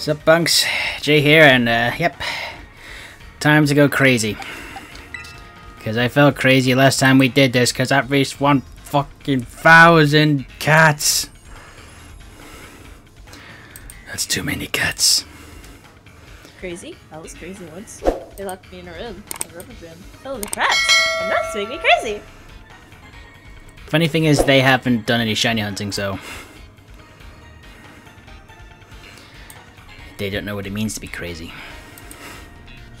Sup, bunks? Jay here, and uh, yep, time to go crazy. Because I felt crazy last time we did this, because I reached one fucking thousand cats. That's too many cats. Crazy? I was crazy once. They locked me in a room, a rubber room, filled with rats, and rats make me crazy. Funny thing is, they haven't done any shiny hunting, so they don't know what it means to be crazy.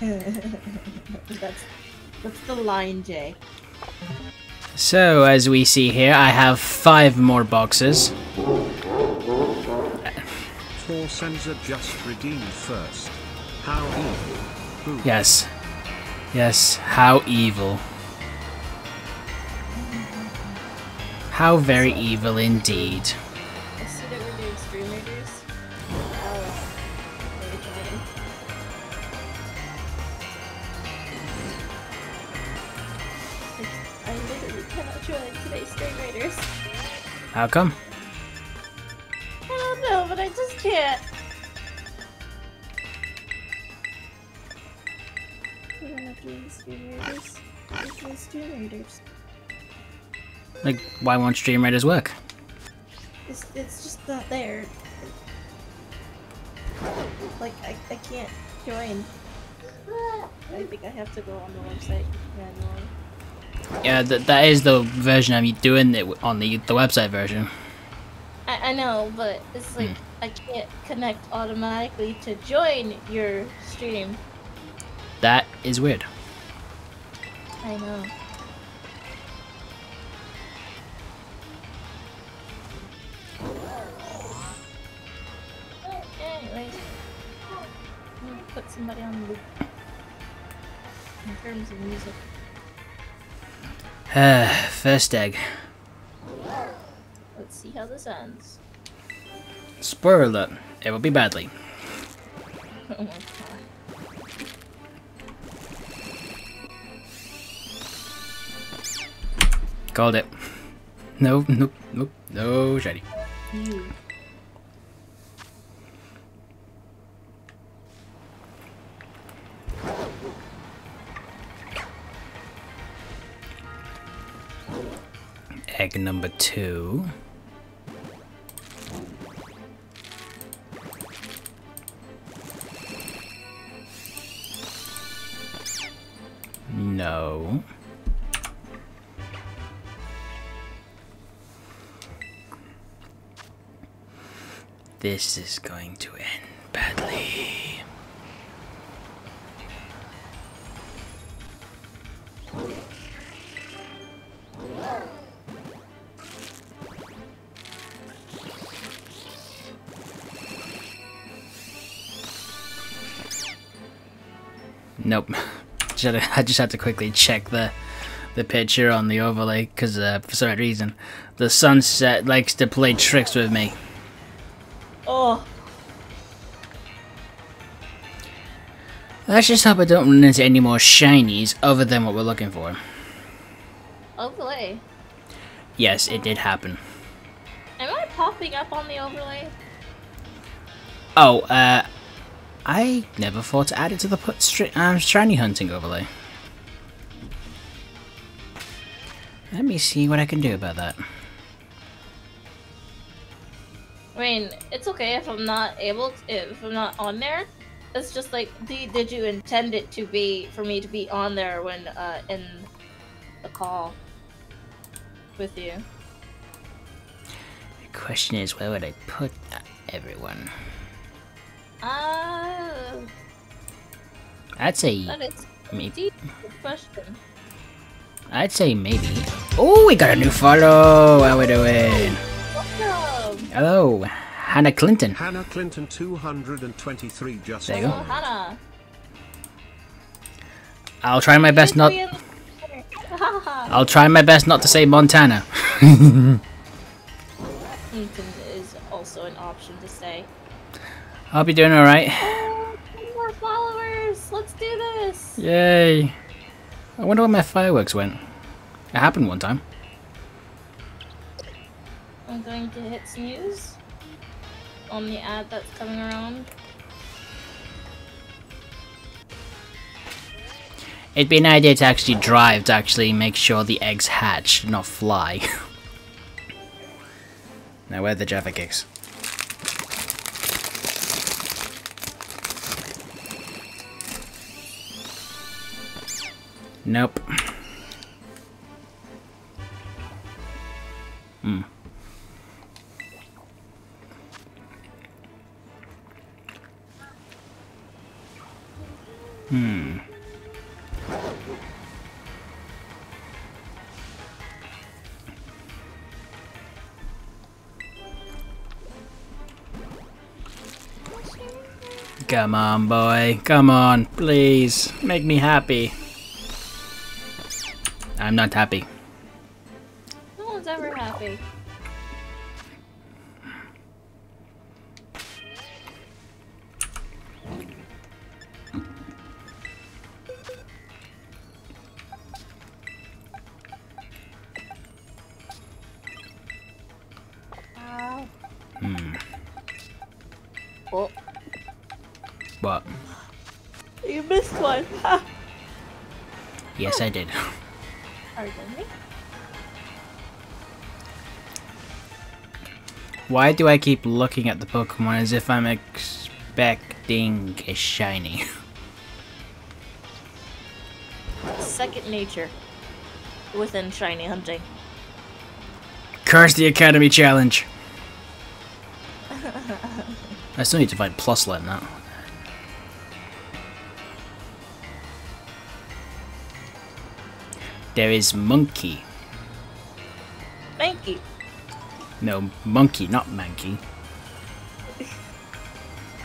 that's that's the line, Jay. So, as we see here, I have five more boxes. Four Senza just redeemed first. How evil. Boo. Yes. Yes, how evil. How very evil indeed. How come? I don't know, but I just can't. We're not doing stream raiders. We're doing stream raiders. Like, why won't Stream Raiders work? It's, it's just not there. Like, I, I can't join. I think I have to go on the website manually. Yeah, th that is the version I'm doing it on the the website version. I, I know, but it's like hmm. I can't connect automatically to join your stream. That is weird. I know. Anyways, I'm gonna put somebody on loop. In terms of music. Uh, first egg. Let's see how this ends. Spoiler alert, it will be badly. Oh. Called it. No, nope, nope, no shiny. Egg number two. No. This is going to end badly. Nope. I just had to quickly check the the picture on the overlay because uh, for some reason the sunset likes to play tricks with me. Oh, Let's just hope I don't run into any more shinies other than what we're looking for. Overlay. Yes, it did happen. Am I popping up on the overlay? Oh, uh, I never thought to add it to the put stri- um, shiny hunting overlay. Let me see what I can do about that. I mean, it's okay if I'm not able, to, if I'm not on there. It's just like, did, did you intend it to be for me to be on there when uh, in the call with you? The question is, where would I put uh, everyone? Ah, I'd say that is maybe. a good question. I'd say maybe. Oh, we got a new follow. How we doing? Welcome. Hello, Hannah Clinton. Hannah Clinton 223 just There you go. Hannah. I'll try my best not. I'll try my best not to say Montana. Clinton is also an option to say. I'll be doing all right. Oh, more followers! Let's do this! Yay! I wonder where my fireworks went. It happened one time. I'm going to hit snooze on the ad that's coming around. It'd be an idea to actually drive to actually make sure the eggs hatch, not fly. now where are the Jaffa cakes? Nope. Hmm. Hmm. Come on, boy. Come on, please. Make me happy. I'm not happy. No one's ever happy. Oh, What? you missed one. Yes, I did. Pardon me. Why do I keep looking at the Pokemon as if I'm expecting a shiny? Second nature within shiny hunting. Curse the Academy Challenge! I still need to find plus let now. There is Monkey. Monkey. No, Monkey, not Mankey.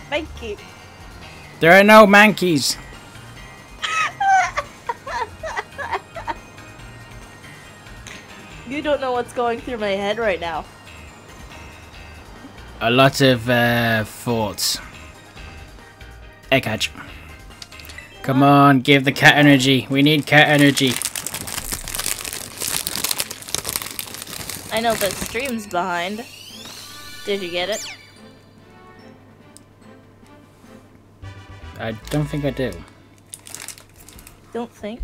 monkey. There are no monkeys. You don't know what's going through my head right now. A lot of uh, thoughts. Egg hatch. Come on, give the cat energy. We need cat energy. I know the stream's behind. Did you get it? I don't think I do. Don't think.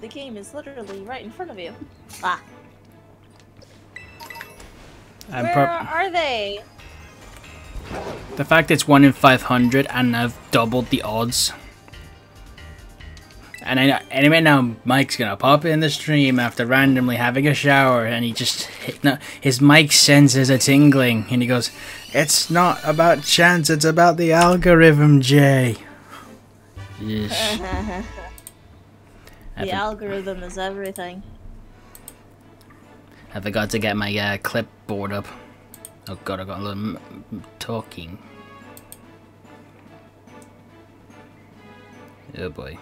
The game is literally right in front of you. Ah. I'm Where are they? the fact it's 1 in 500 and I've doubled the odds. And I know, anyway now Mike's gonna pop in the stream after randomly having a shower and he just no, his mic senses a tingling and he goes, It's not about chance, it's about the algorithm, Jay. Yeesh. The algorithm is everything. I forgot to get my uh, clipboard up. Oh god, I got a little m- m- talking. Oh boy.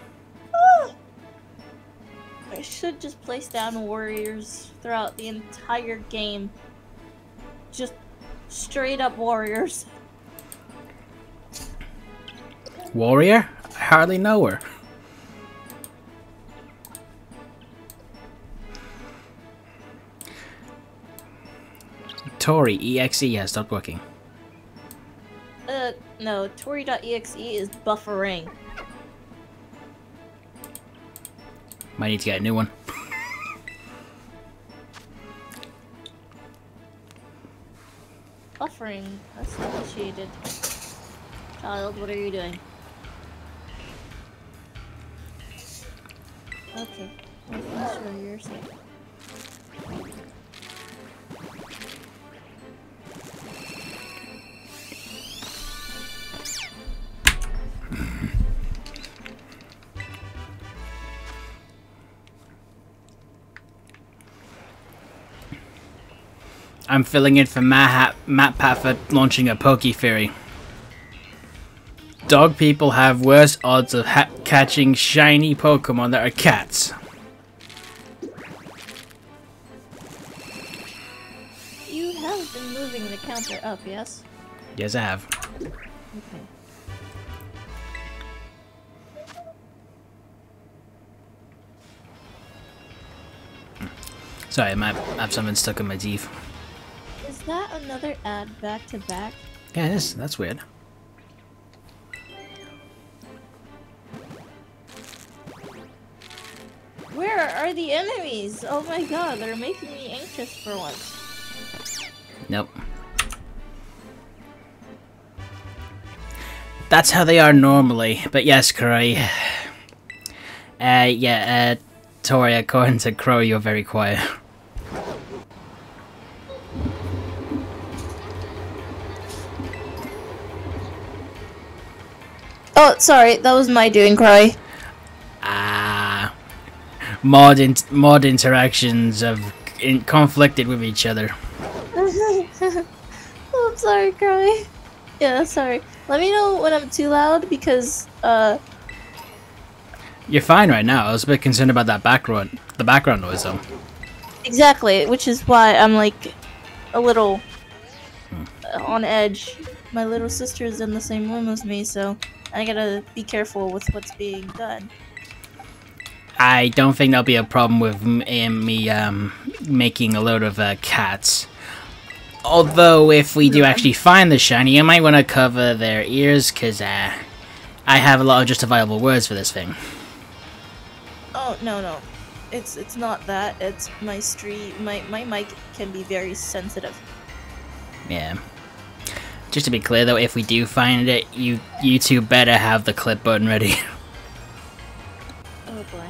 I should just place down warriors throughout the entire game. Just straight up warriors. Warrior? I hardly know her. Tori, EXE has stopped working. Uh, no, Tori.exe is buffering. Might need to get a new one. Buffering. That's initiated. Child, what are you doing? Okay. Making sure you're safe. I'm filling in for Matt, MatPat launching a Poke Fury. Dog people have worse odds of ha- catching shiny Pokemon that are cats. You have been moving the counter up, yes? Yes, I have. Okay. Sorry, I might have something stuck in my teeth. Is that another ad back to back? Yeah, it is. That's weird. Where are the enemies? Oh my god, they're making me anxious for once. Nope. That's how they are normally, but yes, Crow. Uh, yeah, uh, Tori, according to Crow, you're very quiet. Oh, sorry, that was my doing, Cry. Ah, mod in mod interactions have in conflicted with each other. oh, I'm sorry, Cry. Yeah, sorry. Let me know when I'm too loud because, uh, You're fine right now. I was a bit concerned about that background, the background noise though. exactly, which is why I'm like a little uh, on edge. My little sister is in the same room as me, so I gotta be careful with what's being done. I don't think there'll be a problem with m- me um, making a load of uh, cats. Although, if we do actually find the shiny, you might want to cover their ears, because uh, I have a lot of justifiable words for this thing. Oh no no, it's it's not that. It's my street. My my mic can be very sensitive. Yeah. Just to be clear, though, if we do find it, you you two better have the clip button ready. Oh boy.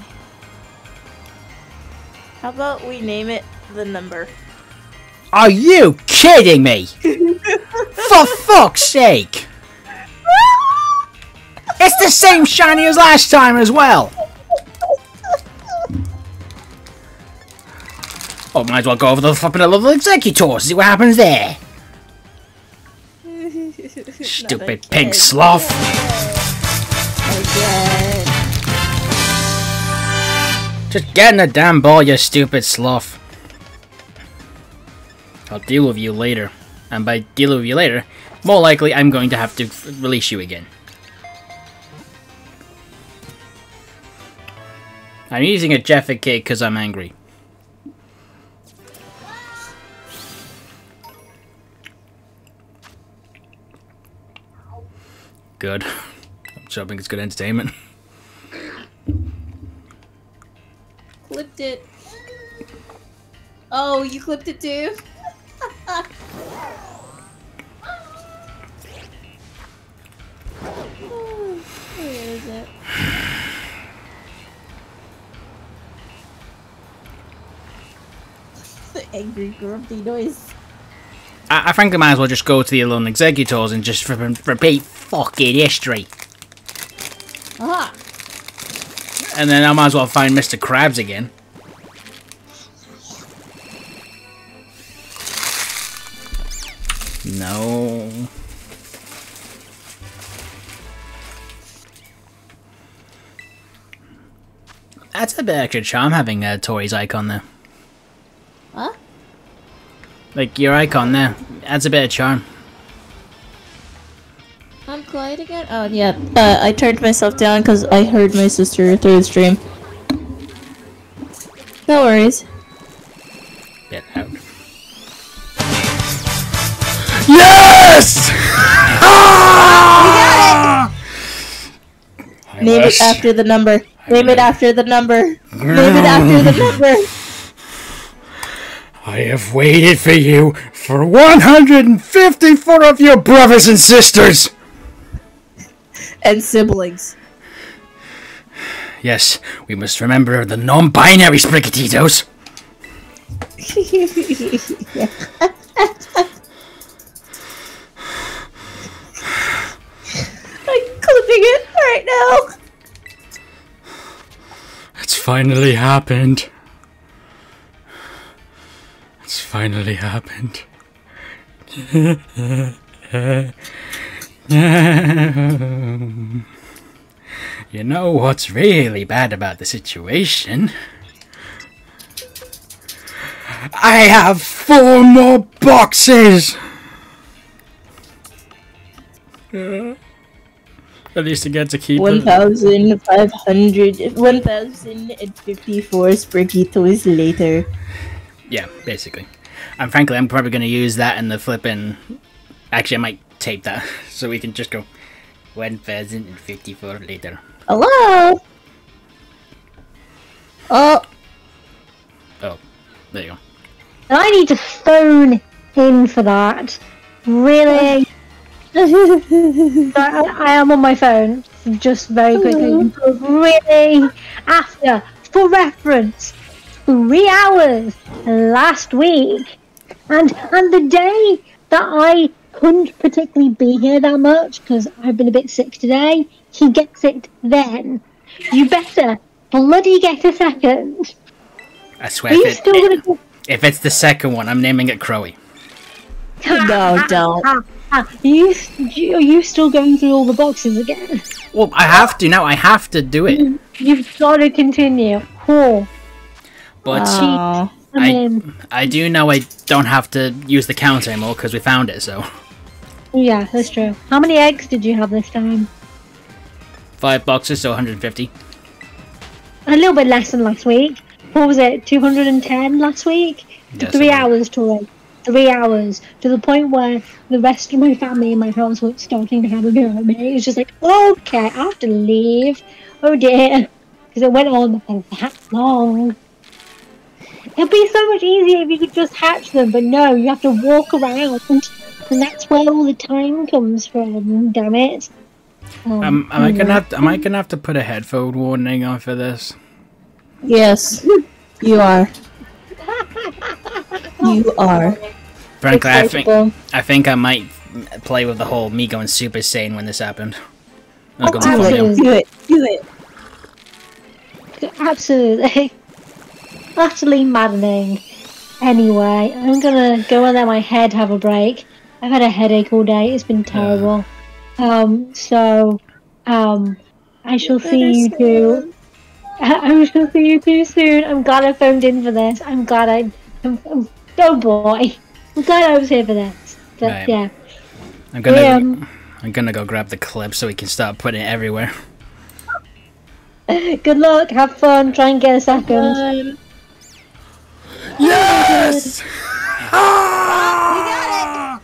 How about we name it the number? Are you kidding me? For fuck's sake! It's the same shiny as last time as well! Oh, might as well go over the flipping little executor, see what happens there. Stupid pink sloth. Just get in the damn ball, you stupid sloth. I'll deal with you later. And by deal with you later, more likely I'm going to have to release you again. I'm using a Jaffa cake because I'm angry. Good. I'm hoping it's good entertainment. Clipped it. Oh, you clipped it too? Where is it? the angry grumpy noise. I, I frankly might as well just go to the Alone Executors and just repeat fucking history. Aha! And then I might as well find Mr. Krabs again. No. That's a bit extra charm having uh, Tori's icon there. Huh? Like your icon there. Adds a bit of charm. I'm quiet again? Oh, yeah. Uh, I turned myself down because I heard my sister through the stream. No worries. Get out. Yes! Ah! Name it after the number. Name it after the number. Name it after the number. I have waited for you for 154 of your brothers and sisters. And siblings. Yes, we must remember the non-binary Sprigatitos. I'm clipping it right now. It's finally happened. It's finally happened. you know what's really bad about the situation? I have four more boxes! At least I get to keep it. 1,500, 1,054 Spriggitos later. Yeah, basically. And frankly, I'm probably going to use that in the flipping. Actually, I might tape that so we can just go 1054 later. Hello? Oh, Oh, there you go. And I need to phone in for that. Really? I, I am on my phone, just very quickly. Oh, really? After, for reference, three hours last week, and and the day that I couldn't particularly be here that much because I've been a bit sick today, he gets it then. You better bloody get a second. I swear, Are you if, still it, gonna? if it's the second one, I'm naming it Crowy. no, don't. Are you, you- are you still going through all the boxes again? Well, I have to now. I have to do it. You've got to continue. Cool. But Oh. I I do know I don't have to use the counter anymore because we found it. So yeah, that's true. How many eggs did you have this time? five boxes, so 150. A little bit less than last week. What was it? 210 last week? Yeah, Three hours to Tori. Three hours. To the point where the rest of my family in my house were starting to have a go at me. It was just like, okay, I have to leave. Oh dear. Because it went on for that long. It'd be so much easier if you could just hatch them, but no, you have to walk around. And that's where all the time comes from, damn it. Um, Um, am I gonna have to, am I gonna have to put a headphone warning on for this? Yes, you are. You are. Frankly, I think I think I might play with the whole me going Super Saiyan when this happened. Not gonna Do it. Do it. Do it. Absolutely. Utterly maddening. Anyway, I'm gonna go and let my head have a break. I've had a headache all day. It's been terrible. Um, so, um, I shall see you two. I shall see you two soon. I'm glad I phoned in for this. I'm glad I. I'm, I'm, oh boy. I'm glad I was here for this. But Right. yeah. I'm gonna Um, I'm gonna go grab the clip so we can start putting it everywhere. Good luck. Have fun. Try and get a second. Yes! Ah! You got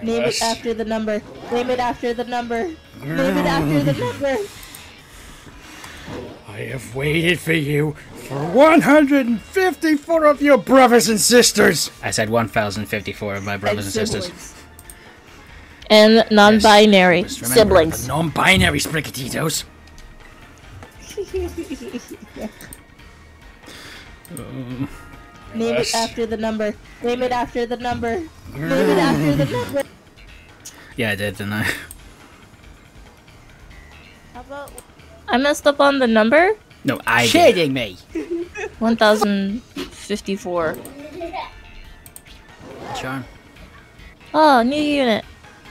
it! Name it after the number. Name it after the number. Name it after the number. I have waited for you for 154 of your brothers and sisters. I said 1,054 of my brothers and, sisters. And non-binary Just remember, siblings. Non-binary Sprigatitos. Name it after the number. Name it after the number. Name it after the number. Yeah, I did, didn't I? I messed up on the number. No, I Shading me. 1054. Charm. Oh, new unit.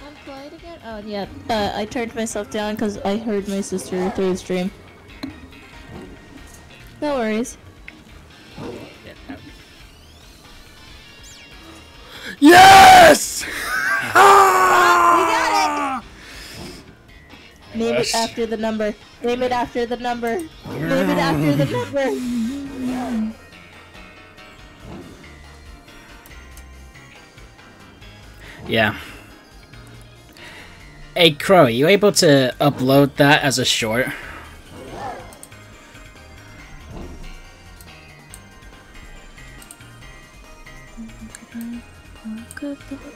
Unplugged again? Oh yeah. Uh, I turned myself down because I heard my sister through the stream. No worries. Yes! Name it after the number. Name it after the number. Name it after the number. Yeah. Hey, Crow, are you able to upload that as a short? of the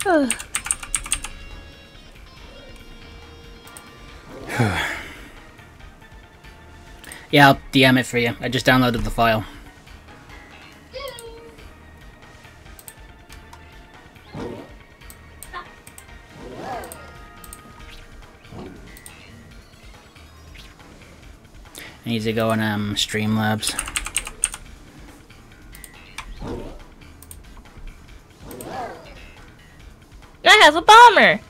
Yeah, I'll DM it for you. I just downloaded the file. I need to go on um Streamlabs. Have.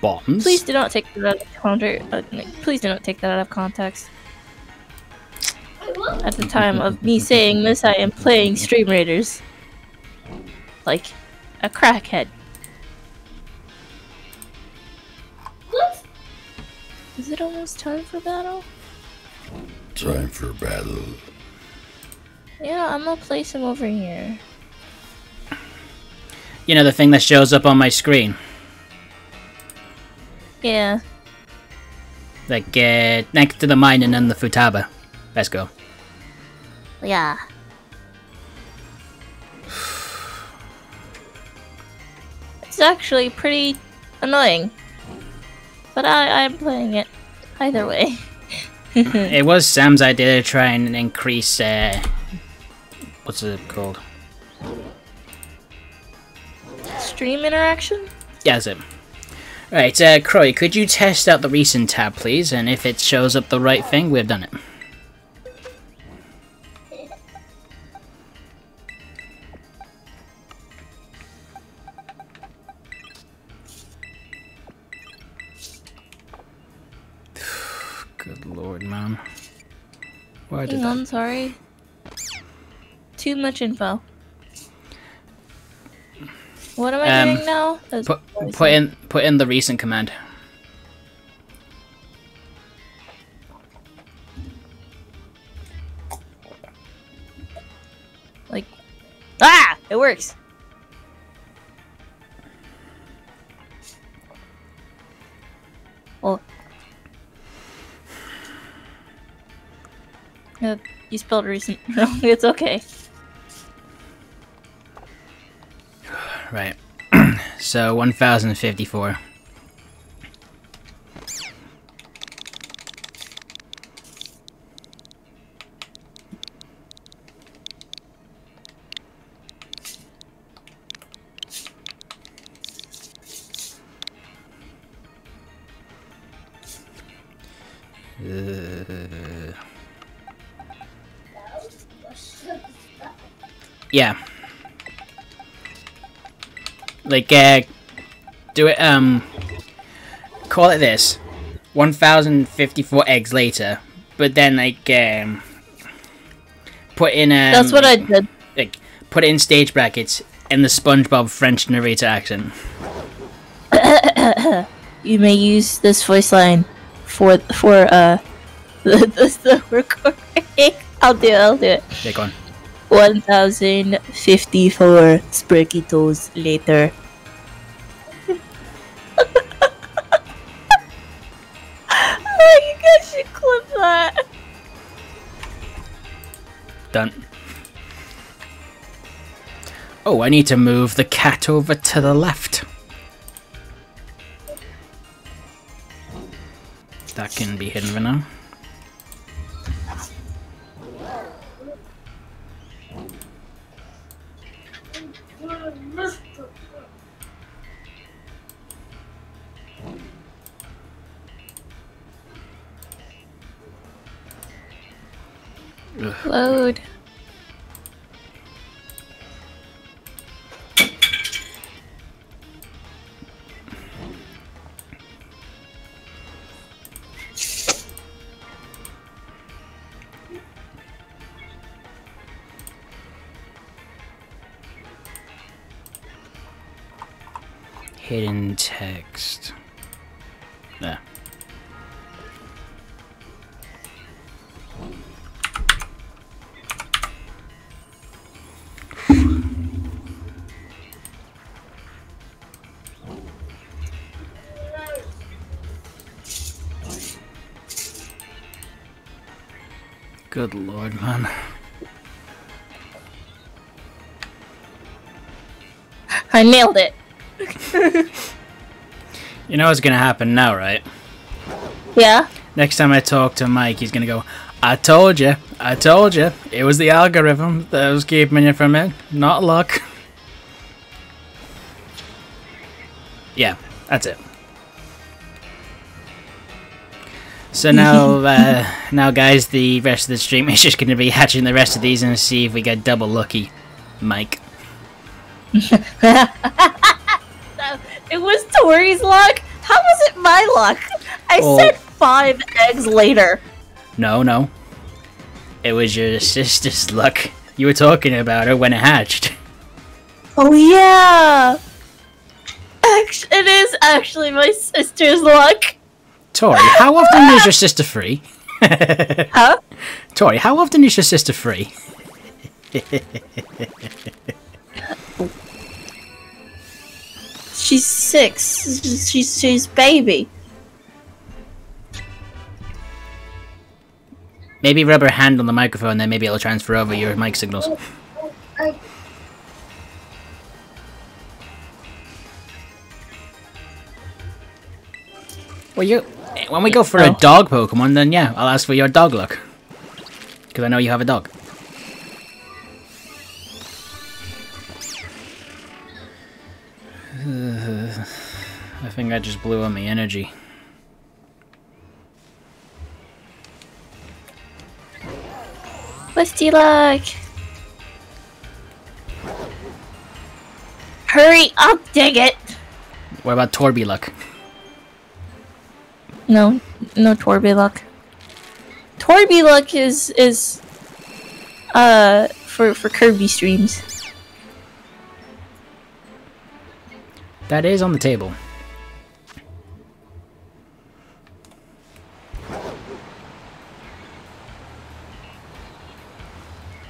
Bombs. Please do not take that out of context. Uh, please do not take that out of context. At the time of me saying this, I am playing Stream Raiders. Like a crackhead. Is it almost time for battle? Time for battle. Yeah, I'm gonna place him over here. You know the thing that shows up on my screen, Yeah. like uh, next to the mine and then the futaba. Let's go. Yeah. It's actually pretty annoying. But I, I'm playing it either way. It was Sam's idea to try and increase. Uh, what's it called? Stream interaction? Yeah, that's it. Right, uh, Croy, could you test out the recent tab, please? And if it shows up the right thing, we've done it. Good lord, man. Why did Hang that? on, sorry. Too much info. What am I Um, doing now? That's Put, put in put in the recent command. Like, ah, it works. Well, uh, you spelled recent wrong. It's okay. Right. so 1054. Uh, yeah. Like, uh, do it, um, call it this. 1054 eggs later. But then, like, um, put in, um, That's what I did. like, put it in stage brackets in the SpongeBob French narrator accent. You may use this voice line for for uh the the, the recording. I'll do it. I'll do it. Take on. One thousand fifty-four Sprickitos later. oh, you guys should clip that. Done. Oh, I need to move the cat over to the left. That can be hidden for now. Load. Hidden text. Good lord, man. I nailed it. You know what's gonna happen now, right? Yeah. Next time I talk to Mike, he's gonna go, I told you, I told you, it was the algorithm that was keeping you from it, not luck. Yeah, that's it. So now, uh, now, guys, the rest of the stream is just going to be hatching the rest of these and see if we get double lucky, Mike. It was Tori's luck. How was it my luck? I Oh. said five eggs later. No, no. It was your sister's luck. You were talking about her when it hatched. Oh yeah. It is actually my sister's luck. Tori, how often is your sister free? Huh? Tori, how often is your sister free? She's six. She's she's baby. Maybe rub her hand on the microphone, then maybe it'll transfer over your mic signals. Well, you. When we go for oh, a Oh. dog Pokemon, then yeah, I'll ask for your dog luck. Because I know you have a dog. I think I just blew on my energy. What's luck? Hurry up, dig it. What about Torby luck? No, no Torby luck. Torby luck is is uh for for Kirby streams. That is on the table.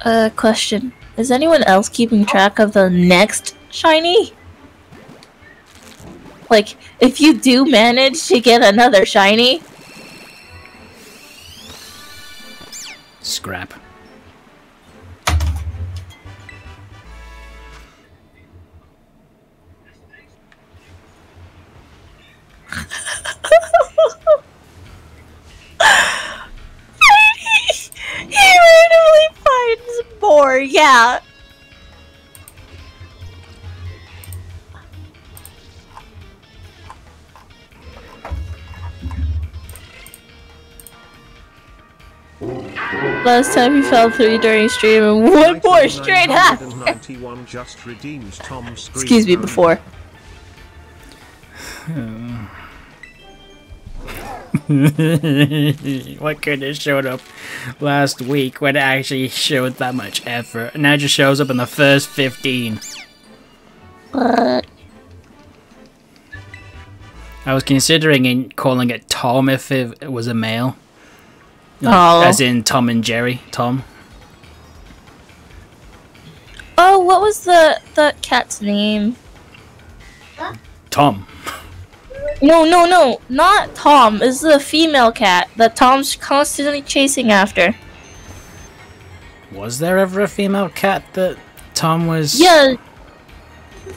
Uh, question: Is anyone else keeping track of the next shiny? Like, if you do manage to get another shiny, Scrap. he randomly finds more. Yeah. Last time he fell three during stream and one more straight half. just redeems Tom's Excuse me, before. what could have showed up last week when it actually showed that much effort? And Now it just shows up in the first 15. But I was considering in calling it Tom if it was a male. Oh. As in Tom and Jerry. Tom. oh, what was the the cat's name? Tom. No, no, no, not Tom. It's the female cat that Tom's constantly chasing after. Was there ever a female cat that Tom was. Yeah.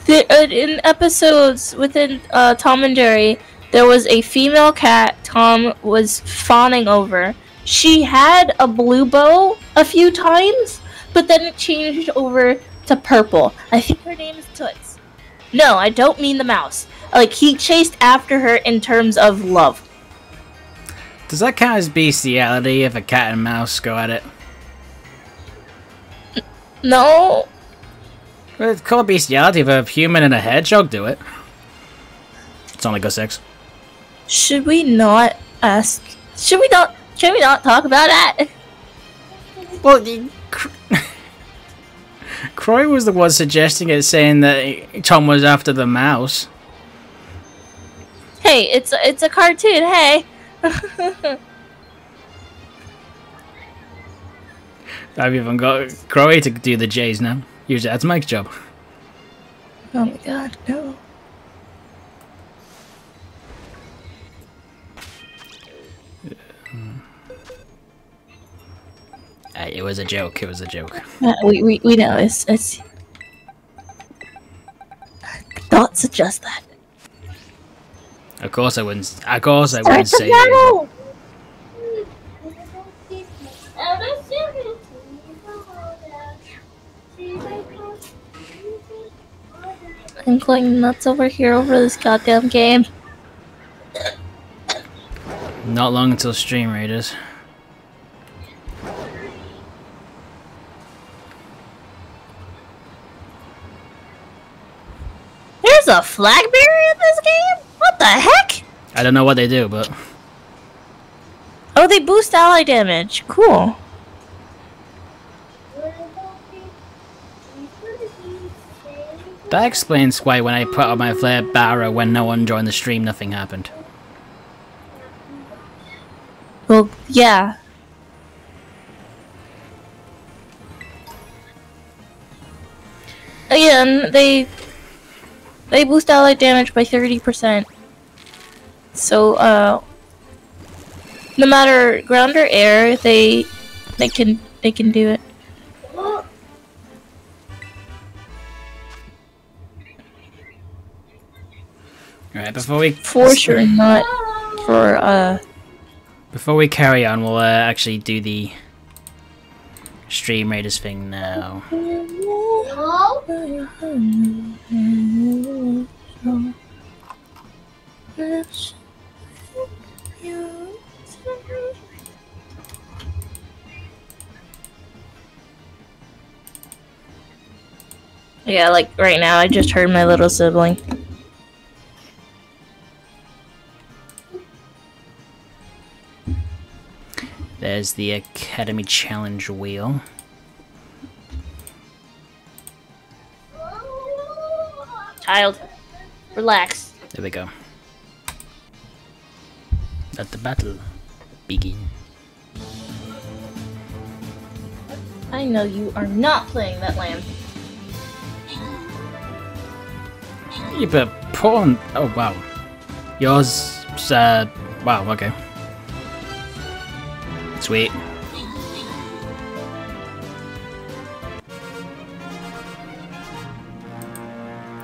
The, uh, in episodes within uh, Tom and Jerry, there was a female cat Tom was fawning over. She had a blue bow a few times, but then it changed over to purple. I think her name is Toots. No, I don't mean the mouse. Like, he chased after her in terms of love. Does that count as bestiality if a cat and mouse go at it? No, Well, it's called bestiality if a human and a hedgehog do it. It's only go six. should we not ask? Should we not? Should we not talk about that? Well, the- Cr- Croy was the one suggesting it, saying that Tom was after the mouse. Hey, it's it's a cartoon. Hey. I've even got Croy to do the J's now. Usually that's Mike's job. Oh my god, no. Uh, it was a joke. It was a joke. Yeah, we, we, we know it's it's. Don't suggest that. Of course I wouldn't. Of course I wouldn't say. no! I'm going nuts over here over this goddamn game. Not long until Stream Raiders. There's a flag bearer in this game? What the heck? I don't know what they do, but Oh, they boost ally damage. Cool. that explains why when I put on my flag bearer when no one joined the stream, nothing happened. Well, yeah. Again, they they boost ally damage by thirty percent. So, uh, no matter ground or air, they they can they can do it. Alright, before we For sure, not for uh. before we carry on, we'll uh, actually do the Stream Raiders thing now. Yeah, like right now, I just heard my little sibling. There's the Academy Challenge wheel. Child, relax. There we go. Let the battle begin. I know you are not playing that lamb. Yeah, but pawn. Oh wow, yours. Uh, wow. Okay. Sweet.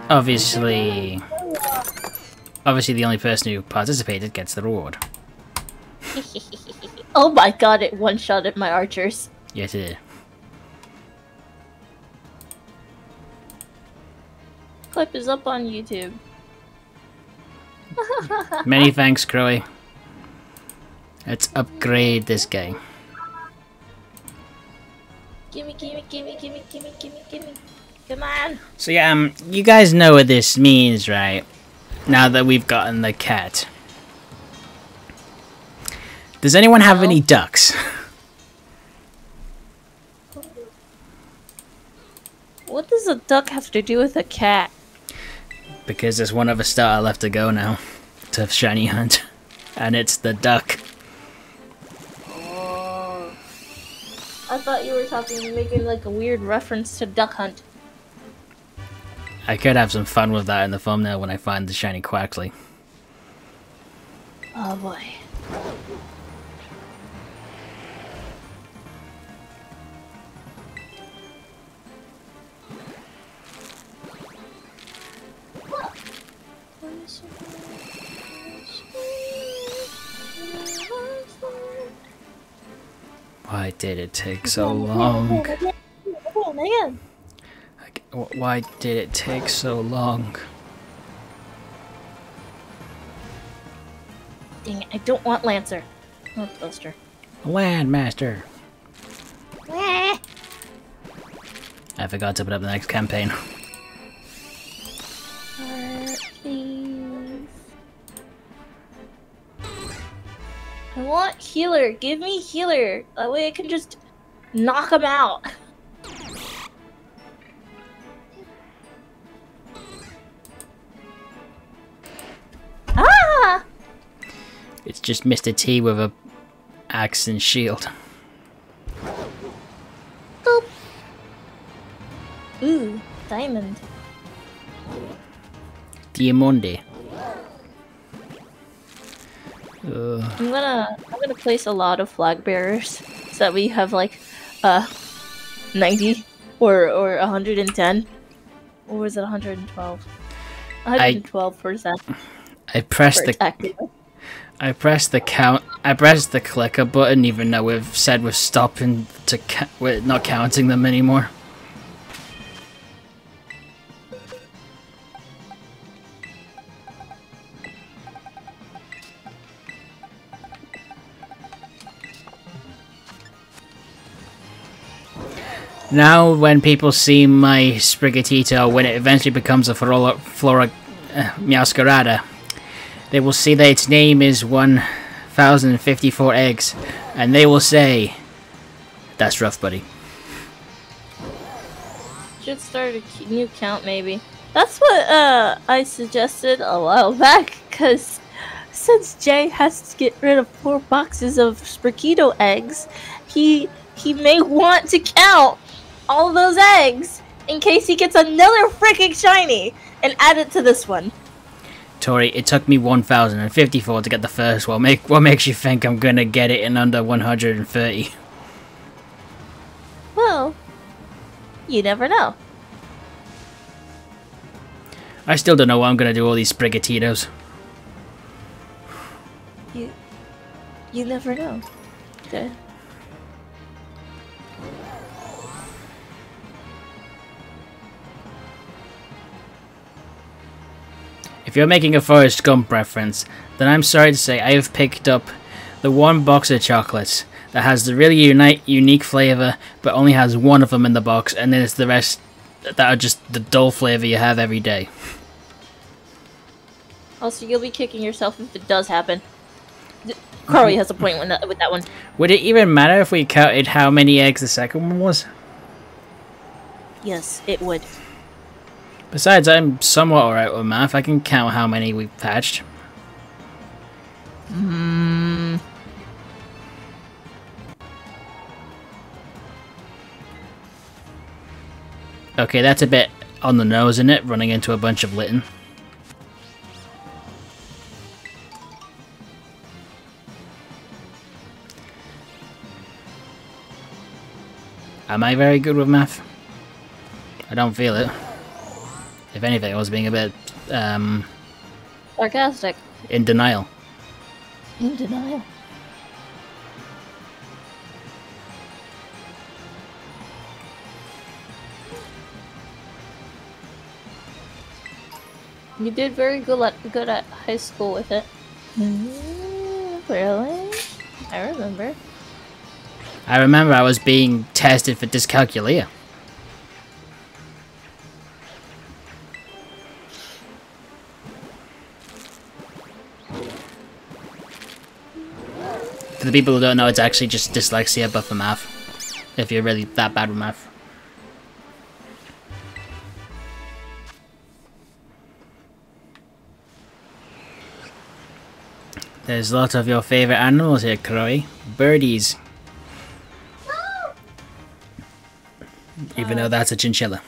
Obviously, obviously, the only person who participated gets the reward. Oh my god, it one shot at my archers. Yes, it is. Clip is up on YouTube. Many thanks, Crowy. Let's upgrade this guy. Gimme, gimme, gimme, gimme, gimme, gimme, gimme. Come on. So yeah, um, you guys know what this means, right? Now that we've gotten the cat. Does anyone have No. any ducks? What does a duck have to do with a cat? because there's one other star left to go now to shiny hunt, and it's the duck. I thought you were talking, making like a weird reference to Duck Hunt. I could have some fun with that in the thumbnail when I find the shiny Quaxly. Oh boy. Why did it take so oh, long? Oh man. Oh, why did it take so long? Dang it, I don't want Lancer. Oh, Buster. Landmaster. I forgot to put up the next campaign. I want healer. Give me healer. That way I can just knock him out. Ah! It's just Mr. T with a axe and shield. Boop. Ooh, diamond. Diamondi. Ugh. I'm gonna I'm gonna place a lot of flag bearers so that we have like uh 90 or or 110 or was it 112? 112 percent I pressed the active. I pressed the count. I pressed the clicker button, even though we've said we're stopping to ca- we're not counting them anymore. Now, when people see my Sprigatito, when it eventually becomes a Flora, Flora uh, they will see that its name is 1054 eggs, and they will say, That's rough, buddy. Should start a new count, maybe. That's what uh I suggested a while back, because since Jay has to get rid of four boxes of Sprigatito eggs, he he may want to count all those eggs in case he gets another freaking shiny and add it to this one. Tori, it took me 1054 to get the first one. Make, what makes you think I'm gonna get it in under 130? Well, you never know. I still don't know what I'm gonna do all these Sprigatitos. You you never know. Okay. If you're making a Forrest Gump reference, then I'm sorry to say I have picked up the one box of chocolates that has the really uni- unique flavor, but only has one of them in the box, and then it's the rest that are just the dull flavor you have every day. Also, you'll be kicking yourself if it does happen. Carly has a point with that, with that one. Would it even matter if we counted how many eggs the second one was? Yes, it would. Besides, I'm somewhat alright with math. I can count how many we've patched. Hmm. Okay, that's a bit on the nose, isn't it? Running into a bunch of Litten. Am I very good with math? I don't feel it. If anything, I was being a bit um, Sarcastic. in denial. In denial. You did very good at good at high school with it. Mm, really? I remember. I remember I was being tested for dyscalculia. For the people who don't know, it's actually just dyslexia, but for math. If you're really that bad with math. There's lots of your favorite animals here, Chloe. Birdies. Even though that's a chinchilla.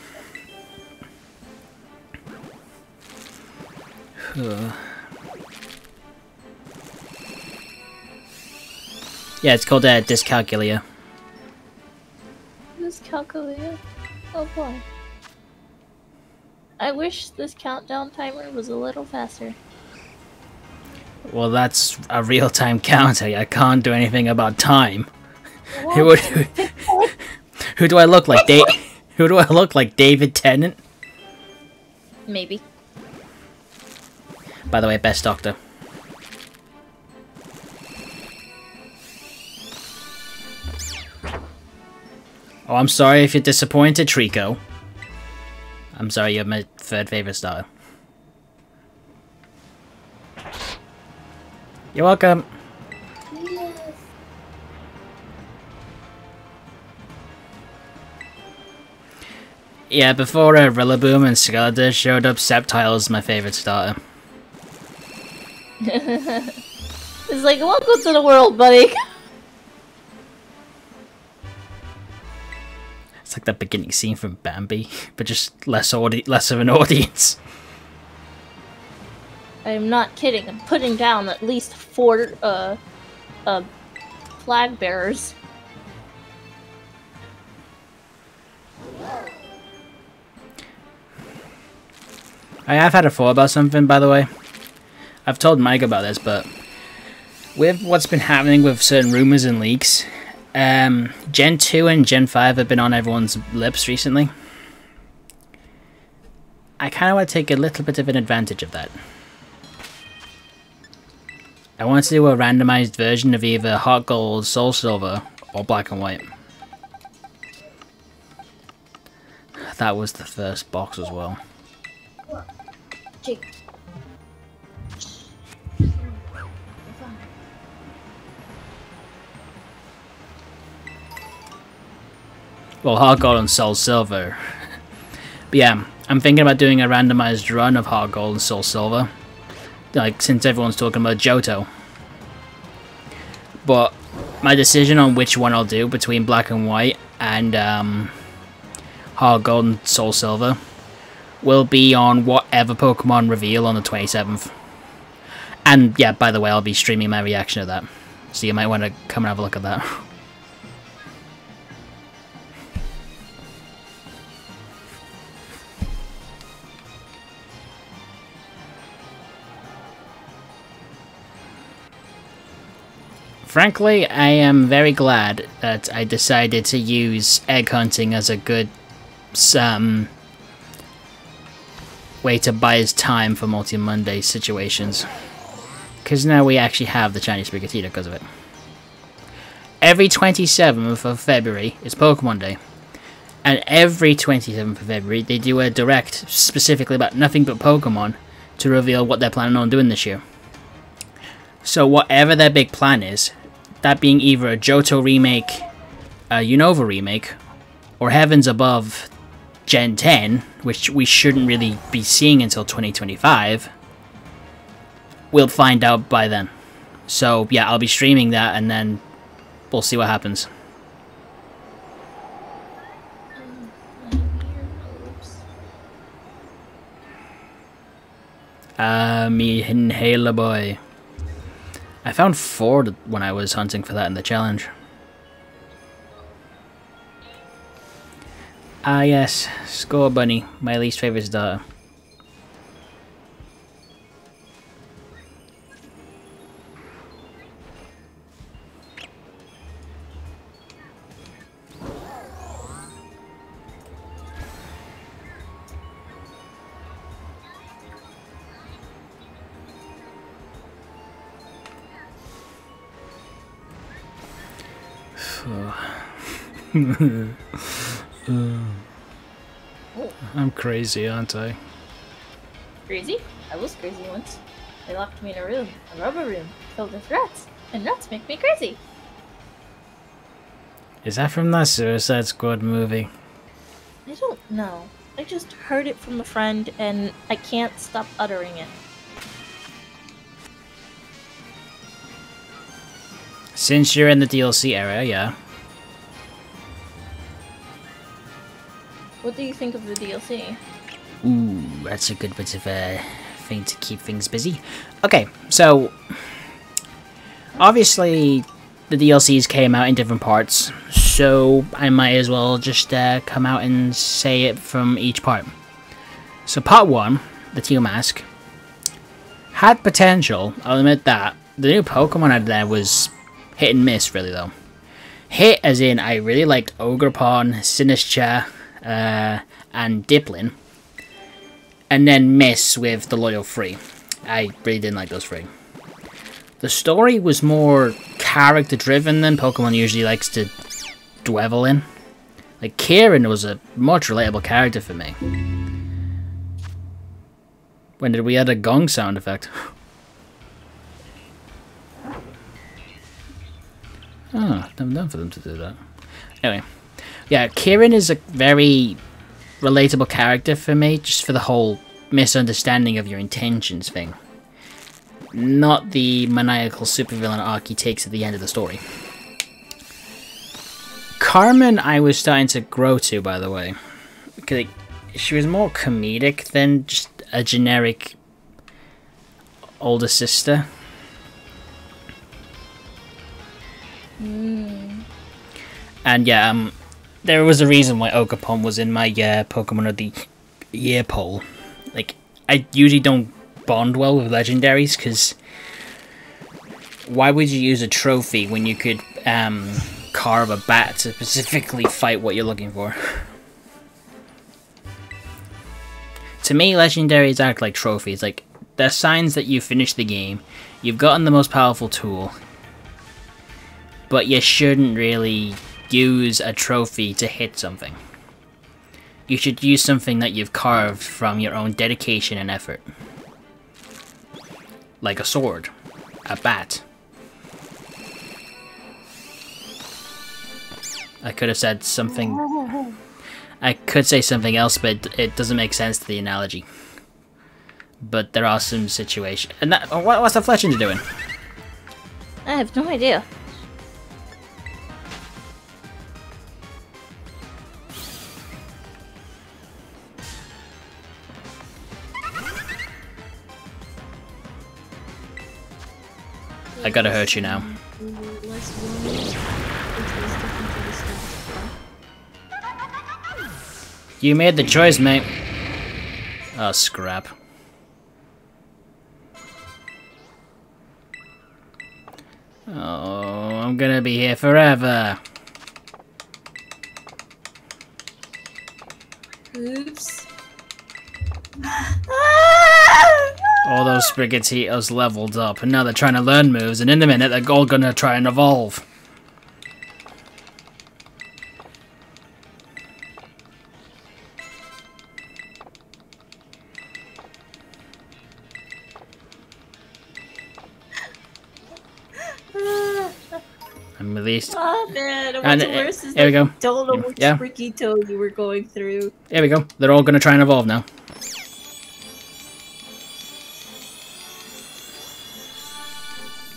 Yeah, it's called uh, dyscalculia. This calculator. Oh boy. I wish this countdown timer was a little faster. Well, that's a real-time counter. I can't do anything about time. Who, who do I look like? Da- who do I look like? David Tennant? Maybe. By the way, best doctor. Oh, I'm sorry if you're disappointed, Treecko. I'm sorry, you're my third favorite star. You're welcome. Yeah, before uh, Rillaboom and Skeledirge showed up, Sceptile is my favorite starter. It's like, welcome to the world, buddy. It's like that beginning scene from Bambi, but just less audi- less of an audience. I'm not kidding. I'm putting down at least four uh uh flag bearers. I have had a thought about something, by the way. I've told Mike about this, but with what's been happening with certain rumors and leaks, um, Gen 2 and Gen 5 have been on everyone's lips recently. I kind of want to take a little bit of an advantage of that. I want to do a randomized version of either Heart Gold, Soul Silver, or Black and White. that was the first box as well. Jake. Well, Heart Gold and Soul Silver. But yeah, I'm thinking about doing a randomized run of Heart Gold and Soul Silver. Like, since everyone's talking about Johto. But my decision on which one I'll do between Black and White and um, Heart Gold and Soul Silver will be on whatever Pokemon reveal on the 27th. And yeah, by the way, I'll be streaming my reaction to that. So you might want to come and have a look at that. Frankly, I am very glad that I decided to use egg hunting as a good um, way to buy his time for multi-Monday situations. Because now we actually have the Chinese Sprigatito because of it. Every 27th of February is Pokemon Day. And every 27th of February they do a direct specifically about nothing but Pokemon to reveal what they're planning on doing this year. So whatever their big plan is, that being either a Johto remake, a Unova remake, or Heavens Above Gen 10, which we shouldn't really be seeing until 2025, we'll find out by then. So yeah, I'll be streaming that and then we'll see what happens. Ah, uh, me inhaler boy. I found four when I was hunting for that in the challenge. Ah yes, Scorbunny, my least favorite daughter. Uh, I'm crazy, aren't I? Crazy? I was crazy once. They locked me in a room, a rubber room, filled with rats, and rats make me crazy. Is that from that Suicide Squad movie? I don't know. I just heard it from a friend, and I can't stop uttering it. Since you're in the DLC area, yeah. What do you think of the DLC? Ooh, that's a good bit of a thing to keep things busy. Okay, so obviously the DLCs came out in different parts, so I might as well just uh, come out and say it from each part. So part one, the Teal Mask, had potential. I'll admit that. The new Pokemon out there was hit and miss, really though. Hit as in I really liked Ogerpon, Sinistcha, uh, and Dipplin, and then miss with the Loyal Three. I really didn't like those three. The story was more character driven than Pokemon usually likes to dwell in. Like Kieran was a much relatable character for me. When did we add a gong sound effect? Ah, oh, I'm done for them to do that. Anyway, yeah, Kieran is a very relatable character for me, just for the whole misunderstanding of your intentions thing. Not the maniacal supervillain arc he takes at the end of the story. Carmine, I was starting to grow to, by the way. Because she was more comedic than just a generic older sister. Mm. And yeah, um, there was a reason why Ogerpon was in my uh, Pokemon of the Year poll. Like, I usually don't bond well with legendaries because why would you use a trophy when you could um, carve a bat to specifically fight what you're looking for? to me, legendaries act like trophies. Like, they're signs that you finished the game, you've gotten the most powerful tool, but you shouldn't really use a trophy to hit something. you should use something that you've carved from your own dedication and effort. Like a sword, a bat. I could have said something. I could say something else, but it doesn't make sense to the analogy. But there are some situations. And that, what's the Fletchlings doing? I have no idea. I gotta hurt you now. You made the choice, mate. Oh, scrap. Oh, I'm gonna be here forever. Oops. All those Sprigatitos leveled up, and now they're trying to learn moves, and in a minute they're all gonna try and evolve. I'm released. Oh man, what's And, uh, worse is here we go. don't know which Yeah. toe you were going through. There we go. They're all gonna try and evolve now.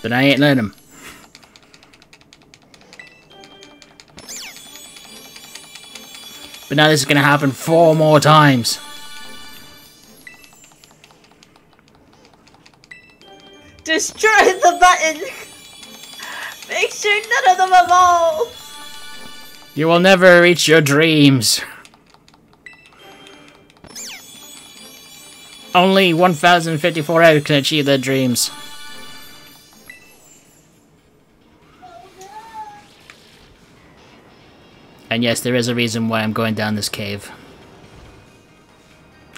But I ain't letting him. But now this is gonna happen four more times. Destroy the button! Make sure none of them evolve! You will never reach your dreams. Only 1,054 eggs can achieve their dreams. And yes, there is a reason why I'm going down this cave.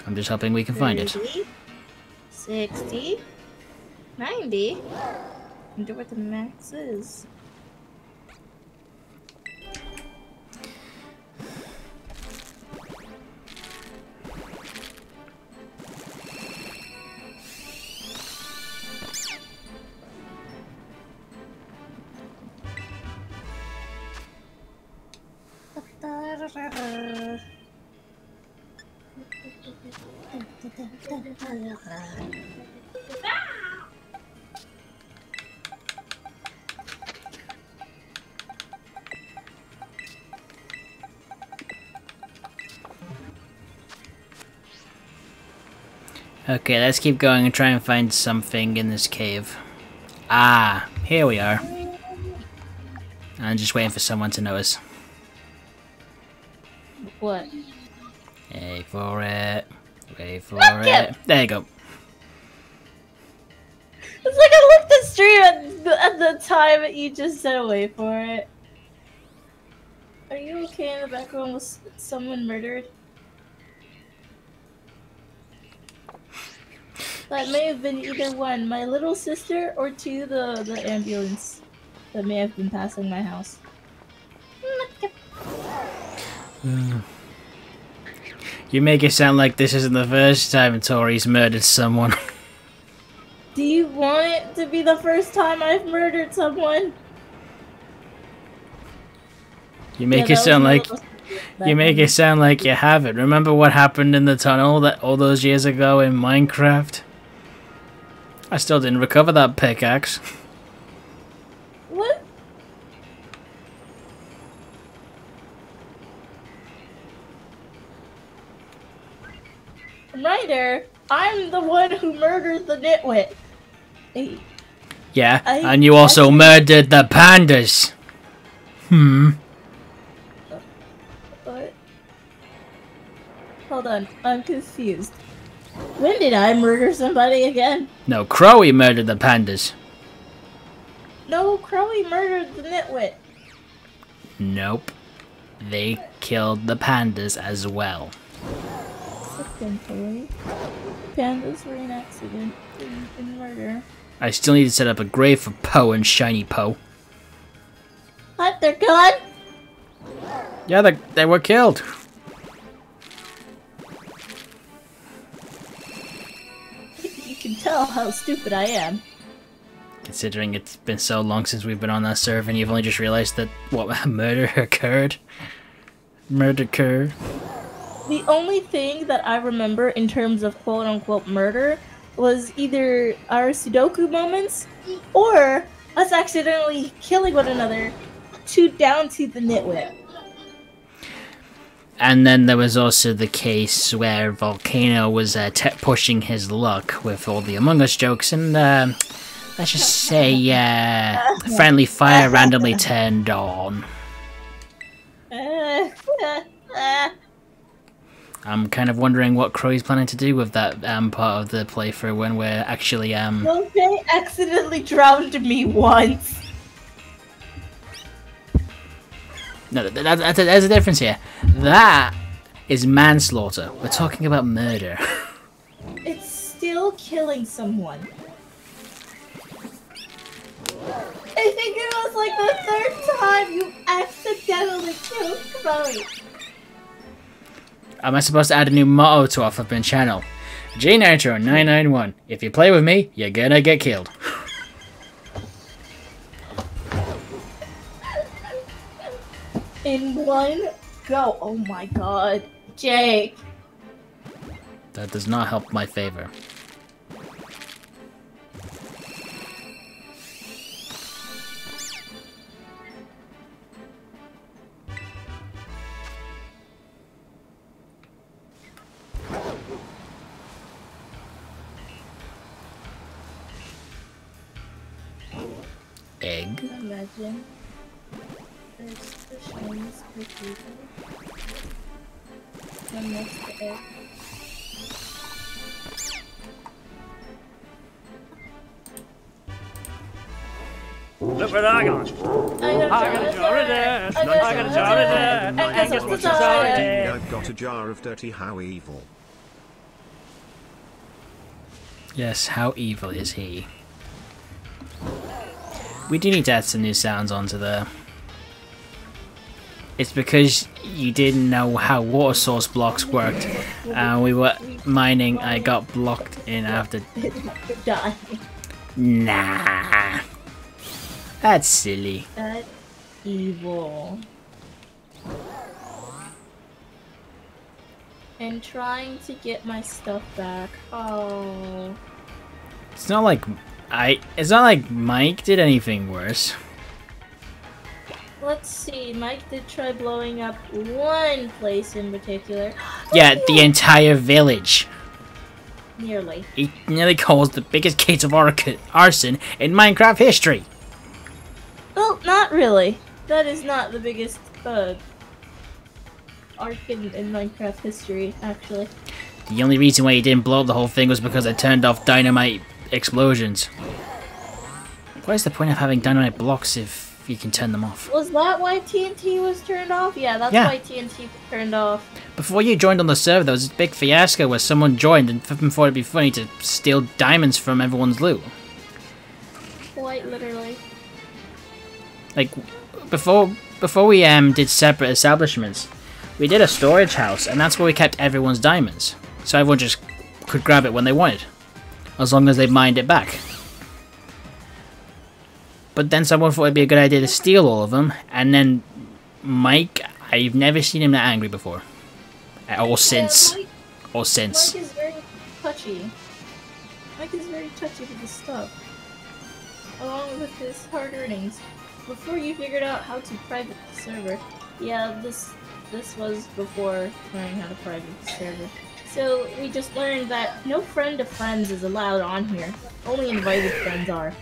I'm just hoping we can find it. 60, 90. Wonder what the max is. Okay, let's keep going and try and find something in this cave. Ah, here we are. I'm just waiting for someone to notice. Wait for Look it. There you go. It's like I looked at stream at the, at the time that you just said wait for it. Are you okay in the background was someone murdered? That may have been either one, my little sister, or two, the, the ambulance that may have been passing my house. Hmm. You make it sound like this isn't the first time Tori's murdered someone. Do you want it to be the first time I've murdered someone? You make Yeah, it sound like you make it sound like you haven't. Remember what happened in the tunnel that all those years ago in Minecraft? I still didn't recover that pickaxe. nitwit. Hey, Yeah, I- and you also I- murdered the pandas. Hmm. what? Hold on, I'm confused. When did I murder somebody again? No, Crowy murdered the pandas. No, Crowy murdered the nitwit. Nope. They killed the pandas as well. Pandas were an accident I still need to set up a grave for Poe and Shiny Poe. What? They're gone? Yeah, they, they were killed. You can tell how stupid I am. Considering it's been so long since we've been on that server and you've only just realized that, what, murder occurred? Murder occurred? The only thing that I remember in terms of quote-unquote murder was either our Sudoku moments or us accidentally killing one another to down to the nitwit. And then there was also the case where Volcano was uh, pushing his luck with all the Among Us jokes, and uh, let's just say uh, friendly fire randomly turned on. I'm kind of wondering what Crow's planning to do with that um, part of the playthrough when we're actually um. Jose accidentally drowned me once. No, th- th- th- there's a difference here. That is manslaughter. We're talking about murder. It's still killing someone. I think it was like the third time you accidentally killed Chloe. Am I supposed to add a new motto to our flipping channel? J Nitro 991. If you play with me, you're gonna get killed. In one go. Oh my god. Jake. That does not help my favor. Imagine. There's the shiny spooky And that's the egg. Look what I got. I got a jar of that. I got a jar of that. And guess got what a you jar saw of it. I've got a jar of dirty how evil. Yes, how evil is he? We do need to add some new sounds onto there. It's because you didn't know how water source blocks worked. And we were mining, I got blocked in after. Nah. That's silly. That evil. And trying to get my stuff back. Oh. It's not like I. It's not like Mike did anything worse. Let's see. Mike did try blowing up one place in particular. Yeah, the entire village. Nearly. He nearly caused the biggest case of arson in Minecraft history. Well, not really. That is not the biggest uh, arc in, in Minecraft history, actually. The only reason why he didn't blow up the whole thing was because I turned off dynamite explosions. What is the point of having dynamite blocks if you can turn them off? Was that why TNT was turned off? Yeah, that's Yeah. why TNT was turned off. Before you joined on the server, there was this big fiasco where someone joined and flipping thought it'd be funny to steal diamonds from everyone's loot. Quite literally. Like before before we um did separate establishments, we did a storage house, and that's where we kept everyone's diamonds, so everyone just could grab it when they wanted, as long as they mined it back. But then someone thought it'd be a good idea to steal all of them, and then Mike, I've never seen him that angry before, Uh, or since, Yeah, Mike, or since. Mike is very touchy. Mike is very touchy with his stuff. Along with his hard earnings. Before you figured out how to private the server. Yeah, this this was before learning how to private the server. So we just learned that no friend of friends is allowed on here. Only invited friends are.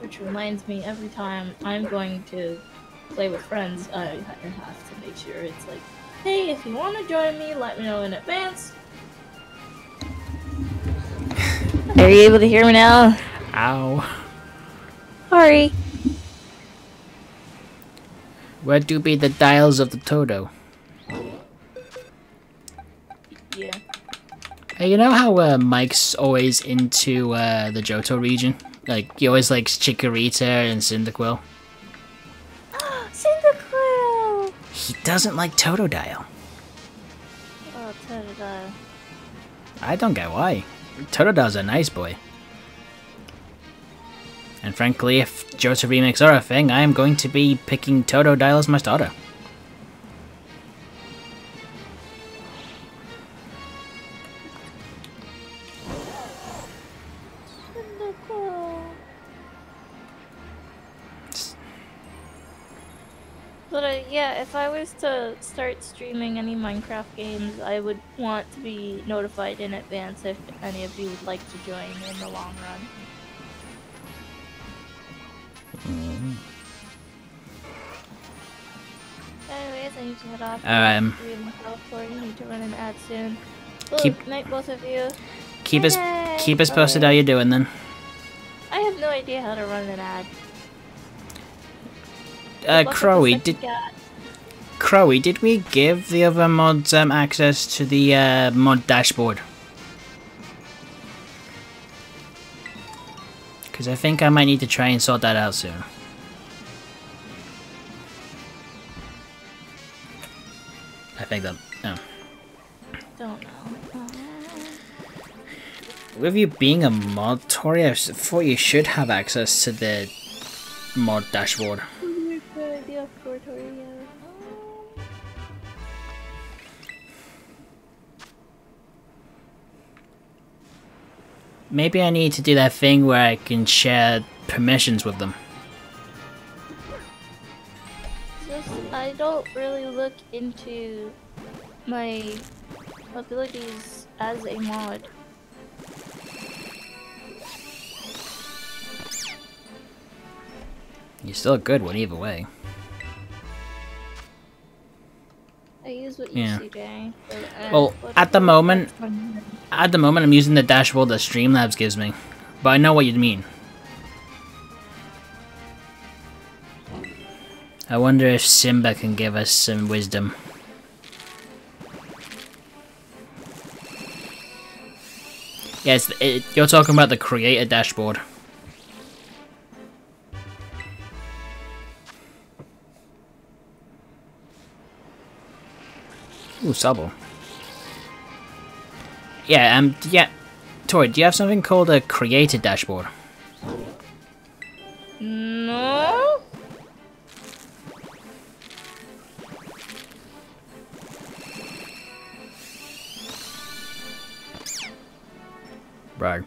Which reminds me, every time I'm going to play with friends, I, have to make sure it's like, hey, if you want to join me, let me know in advance. Are you able to hear me now? Ow. Sorry. Where do be the dials of the Toto? Yeah. Hey, you know how uh, Mike's always into uh, the Johto region? Like he always likes Chikorita and Cyndaquil. Oh Cyndaquil! He doesn't like Totodile. Oh, Totodile. I don't get why. Totodile's a nice boy. And frankly, if Johto remakes are a thing, I am going to be picking Totodile as my starter. But uh, yeah, if I was to start streaming any Minecraft games, I would want to be notified in advance if any of you would like to join in the long run. Anyways, I need to head off. Um, We have myself for you need to run an ad soon. Well, Keep- night, both of you. keep us keep us posted Okay. how you're doing then. I have no idea how to run an ad. Uh, Look at the Crowy, did. Crowy, did we give the other mods um, access to the uh, mod dashboard? Because I think I might need to try and sort that out soon. I think that. Oh. Don't know. With you being a mod, Tori, I thought you should have access to the mod dashboard. Maybe I need to do that thing where I can share permissions with them. Just, I don't really look into my abilities as a mod. You're still a good one either way. I use what you Yeah. see, Jay. So, uh, Well, at the moment- At the moment, I'm using the dashboard that Streamlabs gives me, but I know what you mean. I wonder if Simba can give us some wisdom. Yes, it, you're talking about the creator dashboard. Ooh. Yeah, um, yeah. Tori, do you have something called a creator dashboard? No. Right.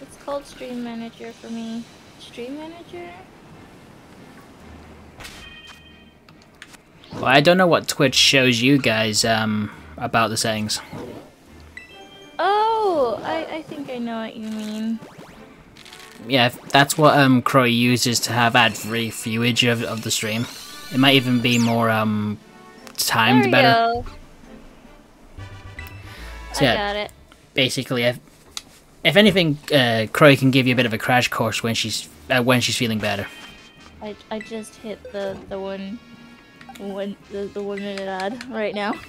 It's called Stream Manager for me. Stream Manager? Well, I don't know what Twitch shows you guys um about the settings. Oh, I, I think I know what you mean. Yeah, that's what um Crow uses to have ad-free viewage of, of the stream. It might even be more um timed better. go. So I yeah, got it. basically, if if anything, uh, Crow can give you a bit of a crash course when she's uh, when she's feeling better. I, I just hit the the one one the, the one minute ad right now.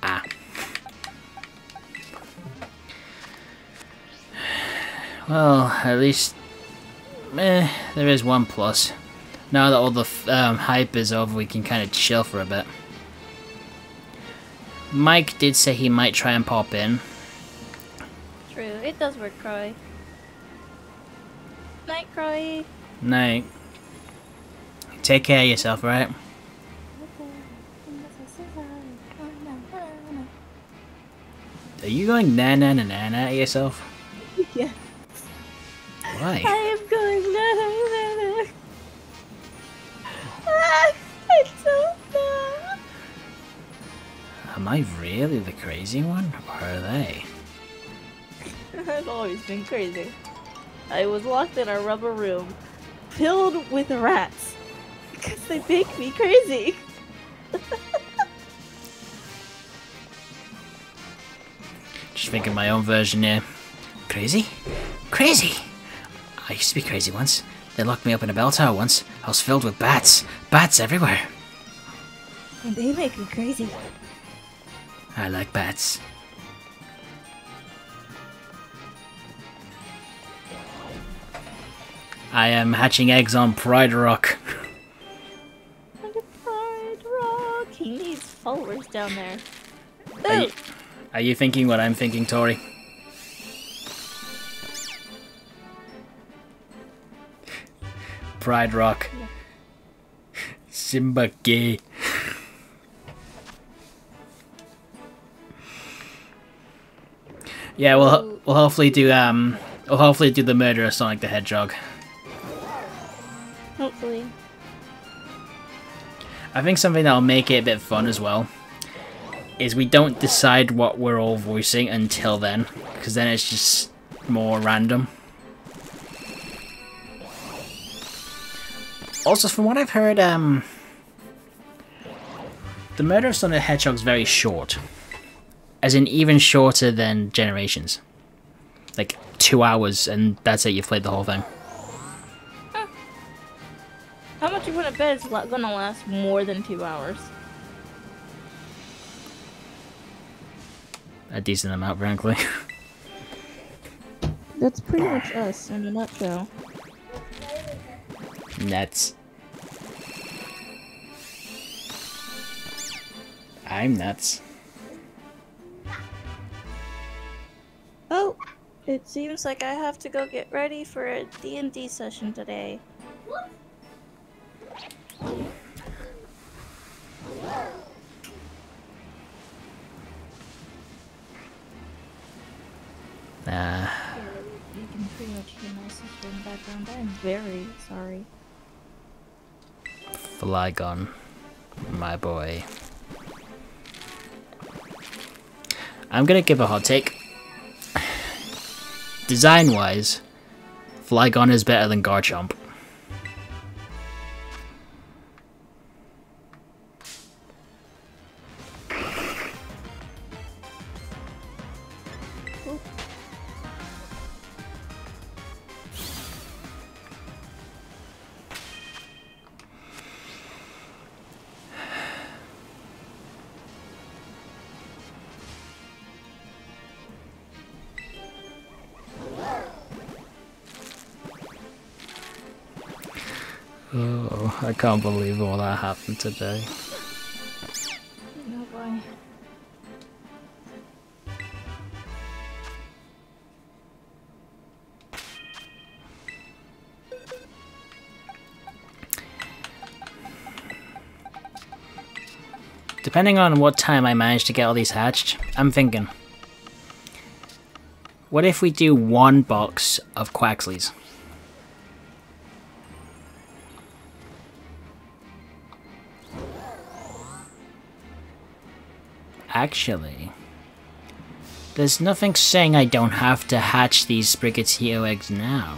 Ah. Well, at least, eh, there is one plus. Now that all the f- um, hype is over, we can kind of chill for a bit. Mike did say he might try and pop in. True, it does work, Crowy. Night, Crowy. Night. Take care of yourself, right? Are you going na na na na na at yourself? Yeah. Why? I am going na na na na. Ah, I don't know. Am I really the crazy one, or are they? I've always been crazy. I was locked in a rubber room filled with rats because they make me crazy. Just thinking my own version here. Crazy? Crazy! I used to be crazy once. They locked me up in a bell tower once. I was filled with bats. Bats everywhere. And they make me crazy. I like bats. I am hatching eggs on Pride Rock. Pride Rock. He needs followers down there. Are you, are you thinking what I'm thinking, Tori? Pride Rock. Simba gay. yeah, we'll we'll hopefully do um we'll hopefully do the murder of Sonic the Hedgehog. Hopefully. I think something that'll make it a bit fun as well is we don't decide what we're all voicing until then, because then it's just more random. Also, from what I've heard, um, the Murder of Sonic the Hedgehog's very short, as in even shorter than Generations, like two hours, and that's it. You've played the whole thing. How much you want to bet it's la- gonna last more than two hours? A decent amount, frankly. That's pretty much us in a nutshell. Nuts. I'm nuts. Oh, it seems like I have to go get ready for a D&D session today. Uh, You can pretty much hear my sister in the background. I'm very sorry. Flygon, my boy. I'm gonna give a hot take. Design wise, Flygon is better than Garchomp. Can't believe all that happened today. Depending on what time I manage to get all these hatched, I'm thinking. What if we do one box of Quaxlys? Actually, there's nothing saying I don't have to hatch these Sprigatito eggs now.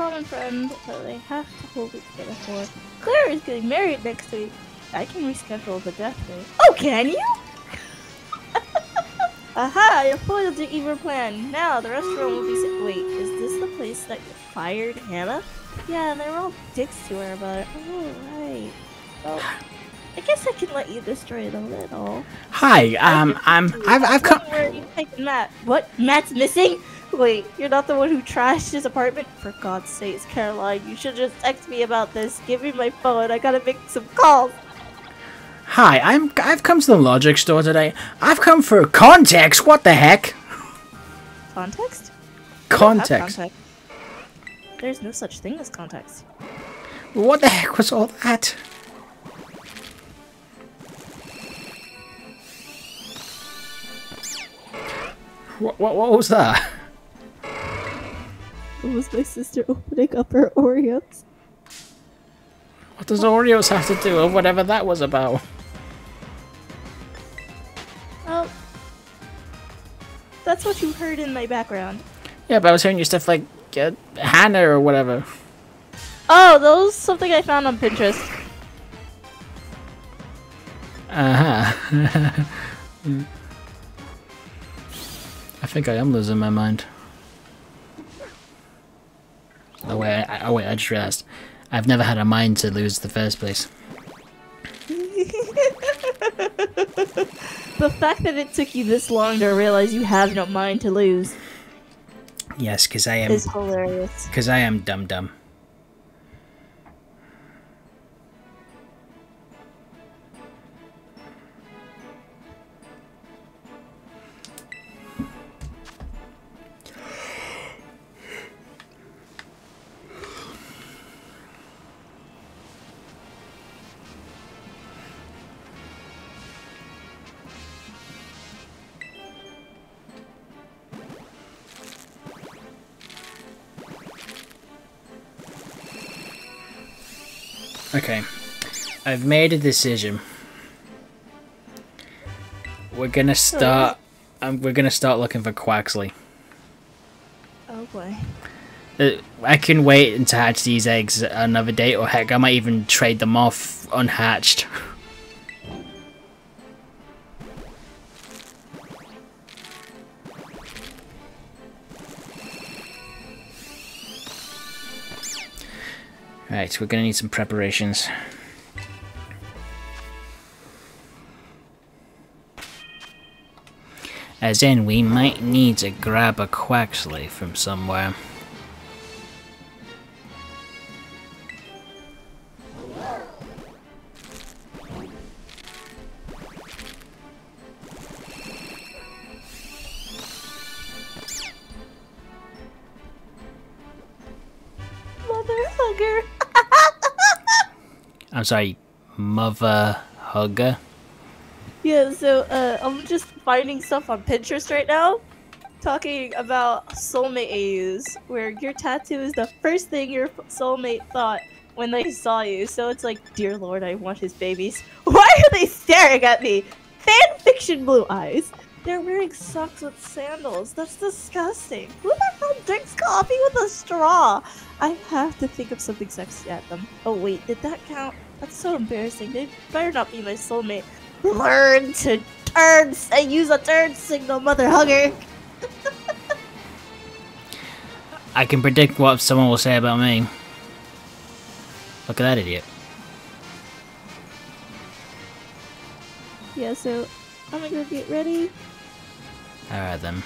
Common friend that they have to hold it together for. Claire is getting married next week. I can reschedule the death date. Oh, can you? Aha! You foiled your evil plan. Now the restaurant will be. Sa- Wait, is this the place that you fired Hannah? Yeah, they were all dicks to her about it. Oh, right. Well, I guess I can let you destroy it a little. Hi, um, I'm, I've, I've come. Where are you taking Matt? What? Matt's missing? Wait, you're not the one who trashed his apartment? For God's sakes, Caroline, you should just text me about this. Give me my phone. I gotta make some calls. Hi, I'm, I've come to the logic store today. I've come for context. What the heck? Context? Context. context. There's no such thing as context. What the heck was all that? What, what, what was that? It was my sister opening up her Oreos. What does Oreos have to do with whatever that was about? Oh. That's what you heard in my background. Yeah, but I was hearing your stuff like uh, Hannah or whatever. Oh, those something I found on Pinterest. Uh huh. I think I am losing my mind. Oh wait, I, oh wait, I just realized. I've never had a mind to lose in the first place. The fact that it took you this long to realize you have no mind to lose Yes, because I am is hilarious. because I am dumb dumb. Okay. I've made a decision. We're gonna start. Um, we're gonna start looking for Quaxly. Oh boy. Uh, I can wait and to hatch these eggs another day, or heck, I might even trade them off unhatched. Right, we're gonna need some preparations. As in, we might need to grab a Quaxly from somewhere. Mother hugger. I'm sorry, Mother Hugger? Yeah, so uh, I'm just finding stuff on Pinterest right now, talking about soulmate AUs, where your tattoo is the first thing your soulmate thought when they saw you. So it's like, dear lord, I want his babies. Why are they staring at me? Fan fiction blue eyes. They're wearing socks with sandals. That's disgusting. Who the hell drinks coffee with a straw? I have to think of something sexy at them. Oh wait, did that count? That's so embarrassing. They better not be my soulmate. Learn to turn and uh, use a turn signal, mother hugger. I can predict what someone will say about me. Look at that idiot. Yeah, so I'm gonna go get ready. Alright then.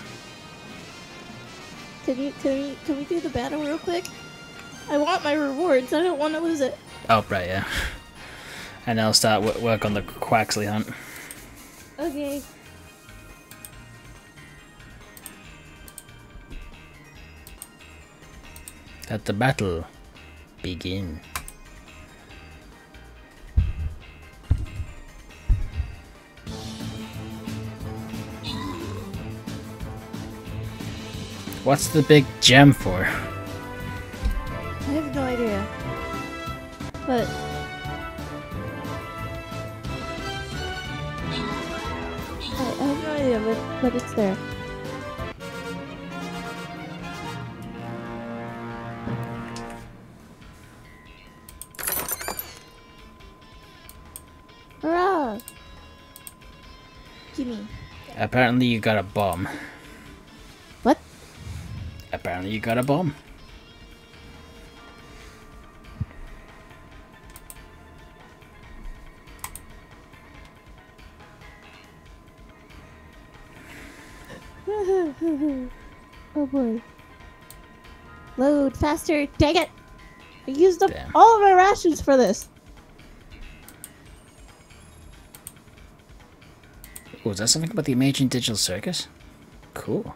Can you can we can we do the battle real quick? I want my rewards. I don't want to lose it. Oh, right, yeah. And I'll start w- work on the Quaxly hunt. Okay. Let the battle begin. What's the big gem for? I have no idea. But I, I have no idea, but but it's there. Hurrah! Gimme. Apparently you got a bomb. Apparently you got a bomb. oh boy. Load faster. Dang it! I used up Damn. all of my rations for this. Oh, is that something about the Amazing Digital Circus? Cool.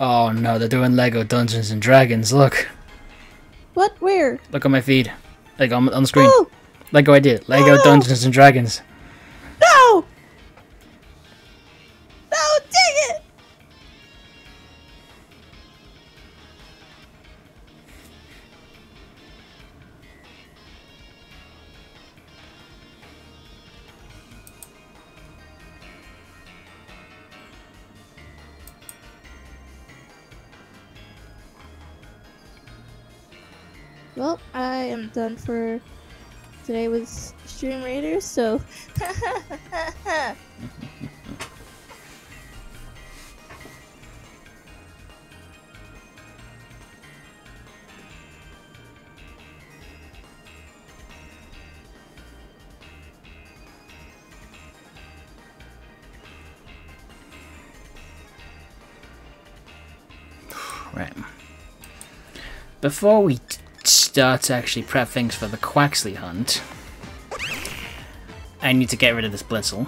Oh no, they're doing Lego Dungeons and Dragons. Look, What? Where? look on my feed, like on, on the screen. Oh! Lego idea, Lego No! Dungeons and Dragons. No, Done for today with Stream Raiders, so Right. Before we start to actually prep things for the Quaxly hunt, I need to get rid of this Blitzle.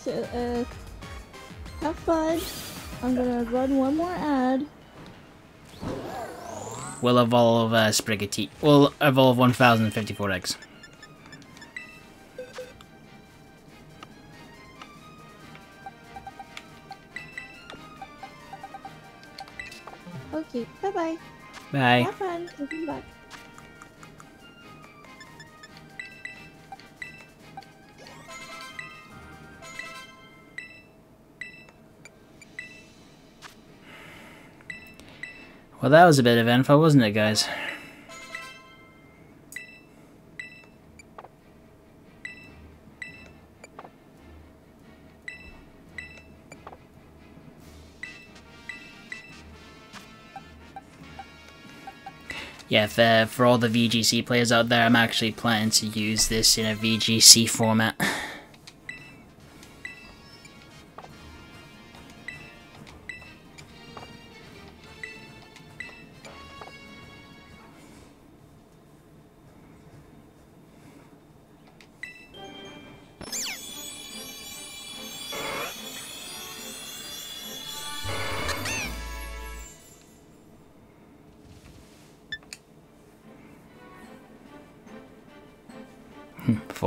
so uh, have fun. I'm gonna run one more ad. We'll evolve uh, Sprigatito. We'll evolve 1054 eggs. Bye. Have fun. Come back. Well, that was a bit of info, wasn't it, guys? Yeah, for, for all the VGC players out there, I'm actually planning to use this in a VGC format.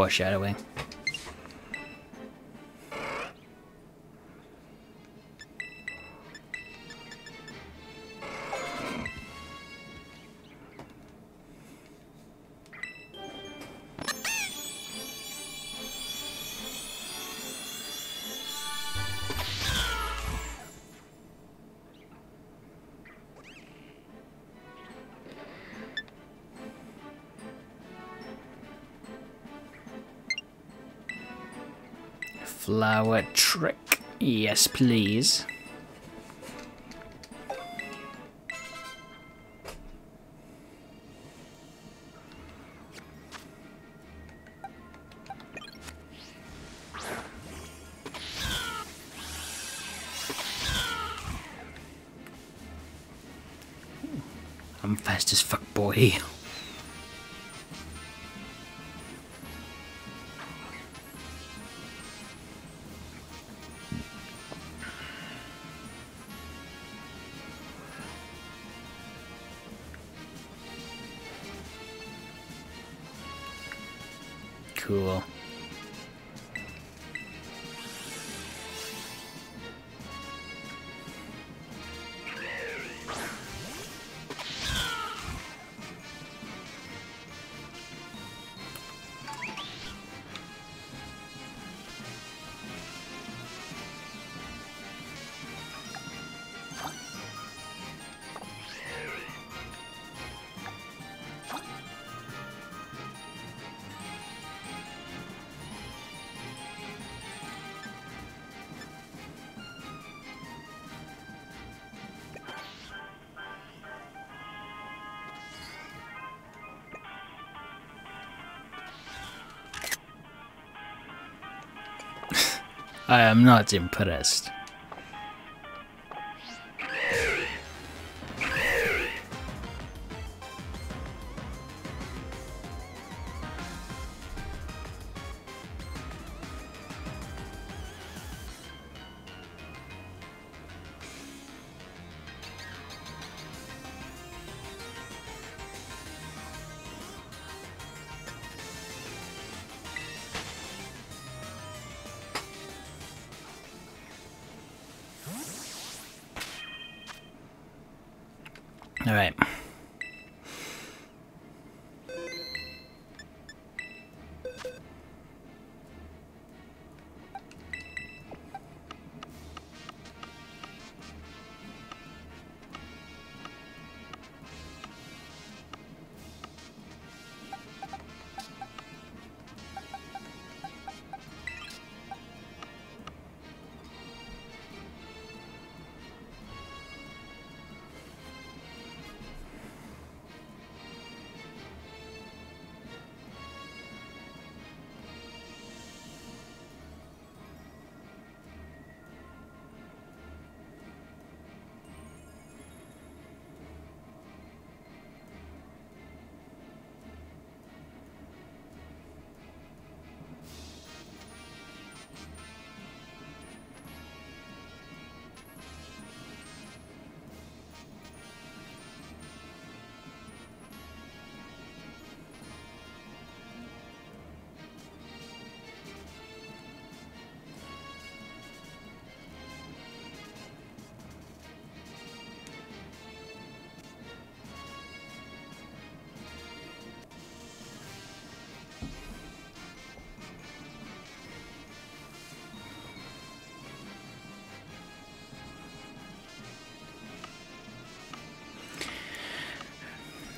Foreshadowing. Flower trick. Yes, please. I'm fast as fuck, boy. I am not impressed.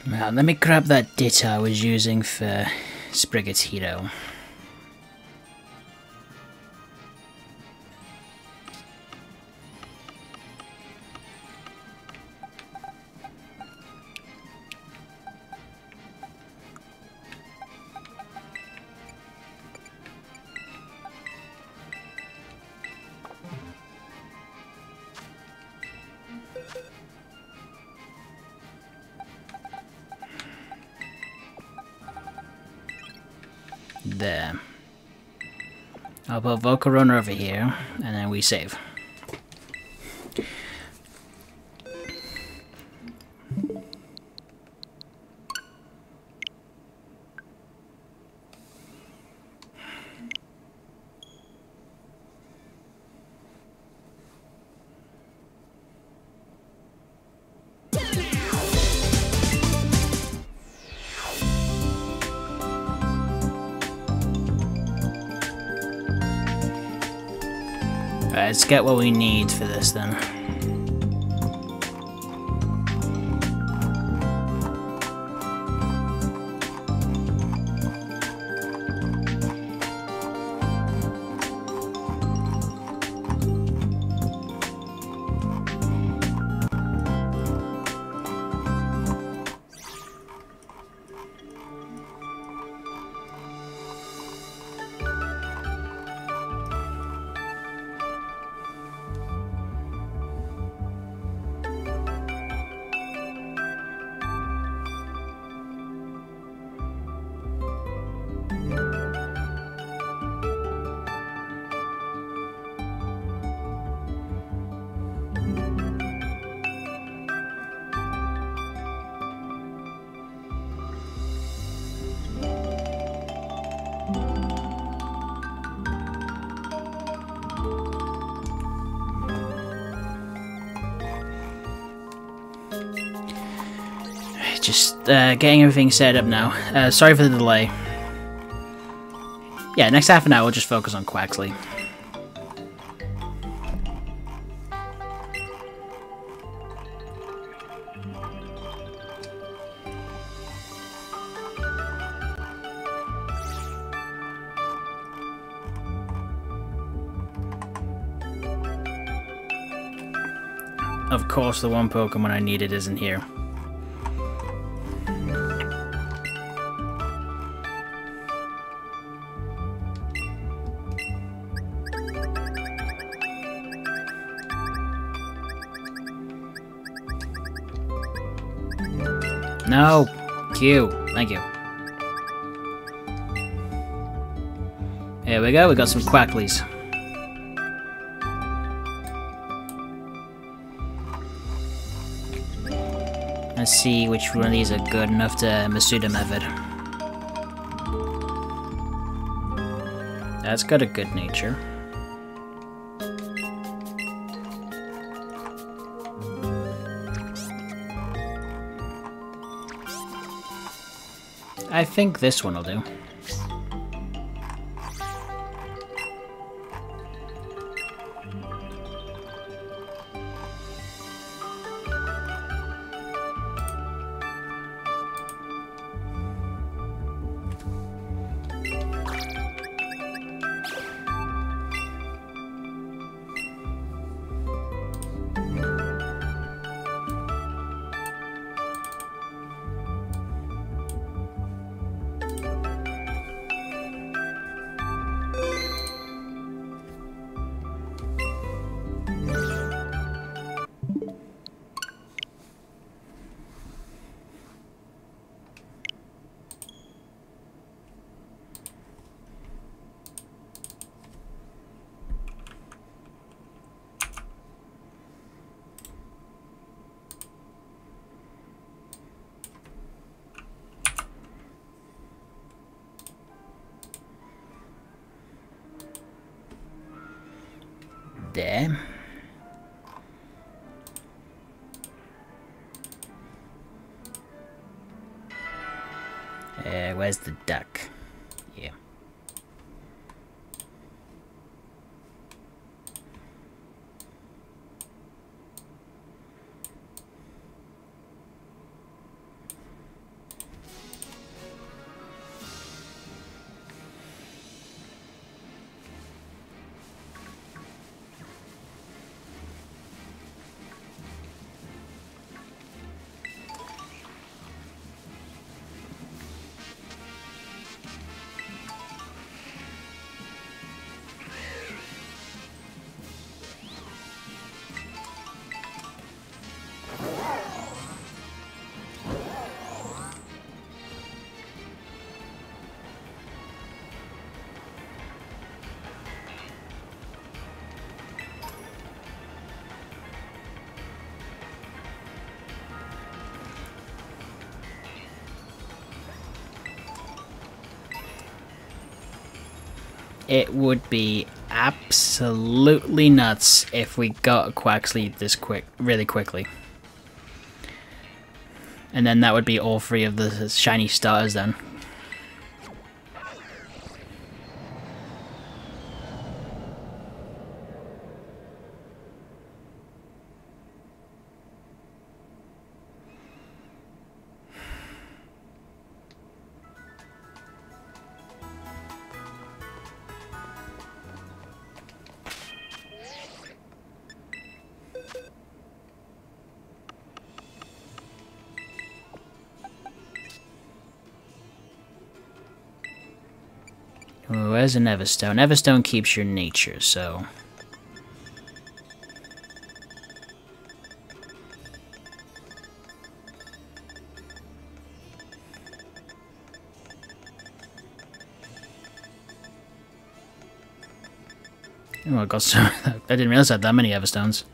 Now, let me grab that data I was using for Sprigat's Runner over here, and then we save. Get what we need for this then. Uh, getting everything set up now. Uh, sorry for the delay. Yeah, next half an hour we'll just focus on Quaxly. Of course, the one Pokemon I needed isn't here. No! Q. Thank you. Here we go, we got some Quaxlys. Let's see which one of these are good enough to Masuda method. That's got a good nature. I think this one will do. It would be absolutely nuts if we got Quaxly this quick, really quickly. And then that would be all three of the shiny stars then. Where's an Everstone? Everstone keeps your nature, so... Oh, I got so... I didn't realize I had that many Everstones.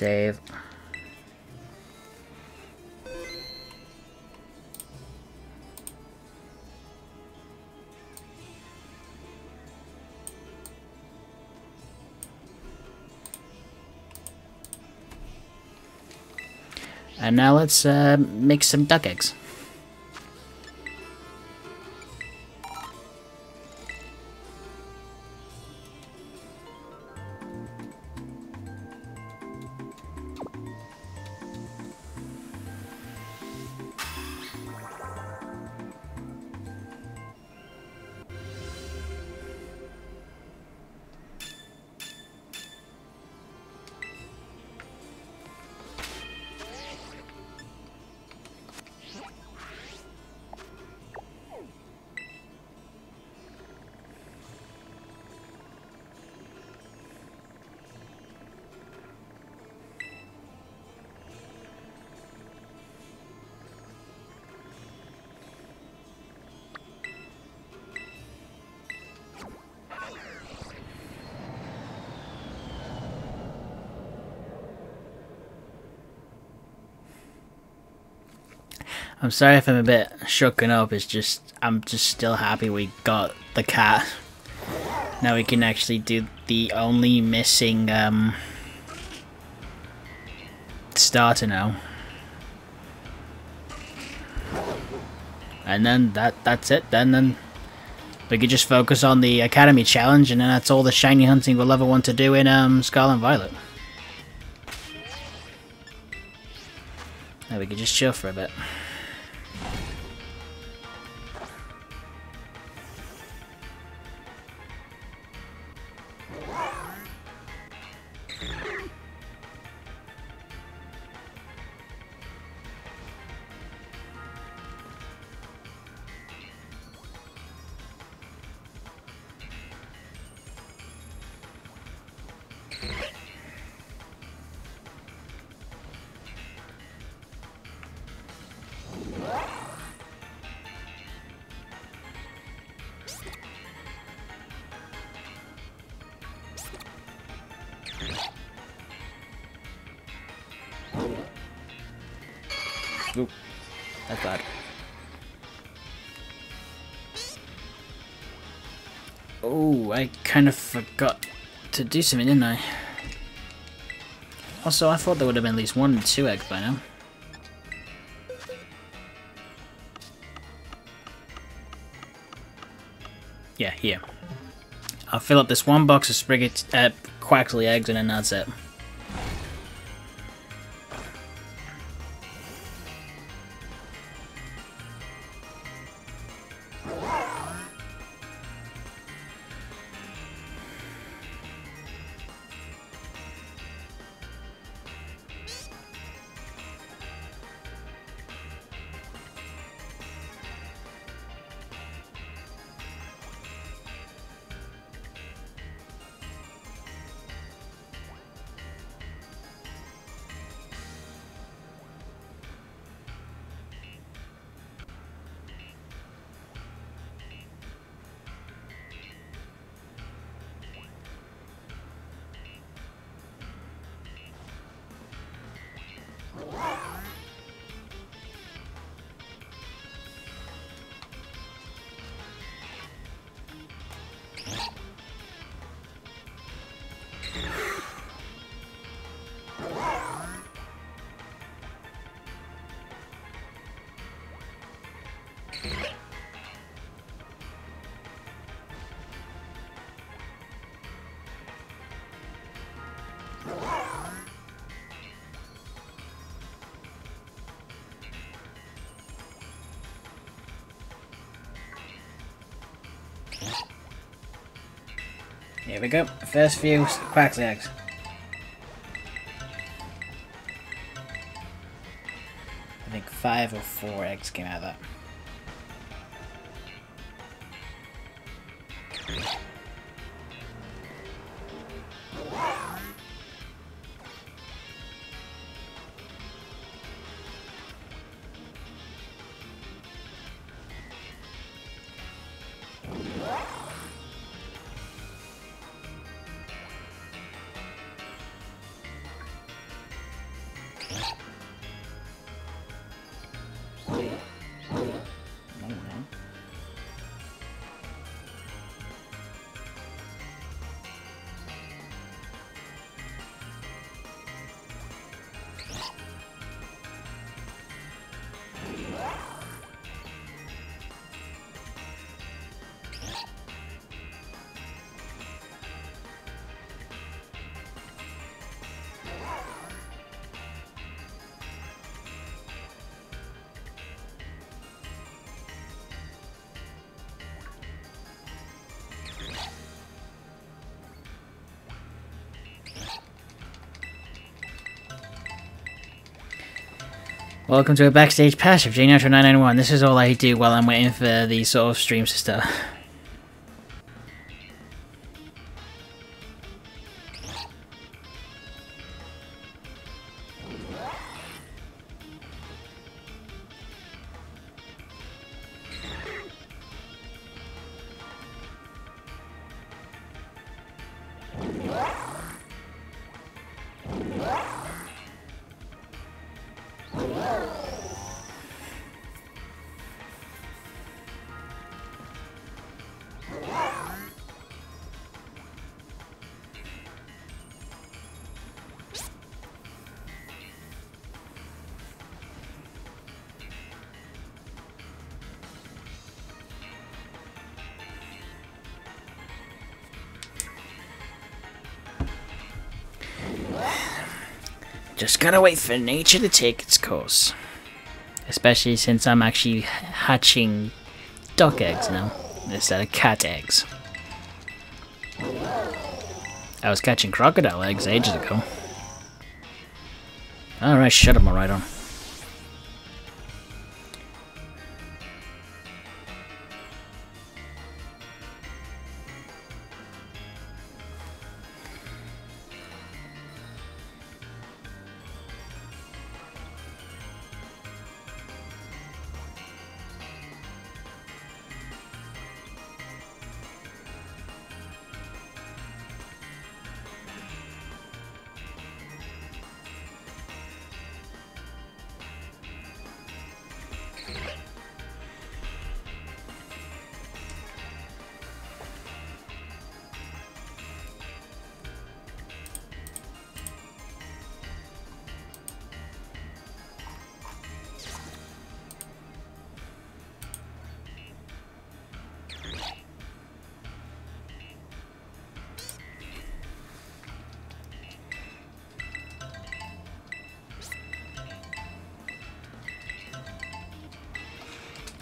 Save. And now let's uh, make some duck eggs. I'm sorry if I'm a bit shooken up, it's just, I'm just still happy we got the cat. Now we can actually do the only missing, um, starter now. And then that that's it, then, then we could just focus on the Academy Challenge, and then that's all the shiny hunting we'll ever want to do in, um, Scarlet and Violet. Now we could just chill for a bit. Kind of forgot to do something, didn't I? Also, I thought there would have been at least one and two eggs by now. Yeah, here. I'll fill up this one box of Spriggett, uh, Quaxly eggs and then that's it. Here we go. First few Quaxly eggs. I think five or four eggs came out of that. Welcome to a backstage pass of Jnitro991. This is all I do while I'm waiting for these sort of streams to start. Gotta wait for nature to take its course. Especially since I'm actually hatching duck eggs now, instead of cat eggs. I was catching crocodile eggs ages ago. Alright, shut up, my right on.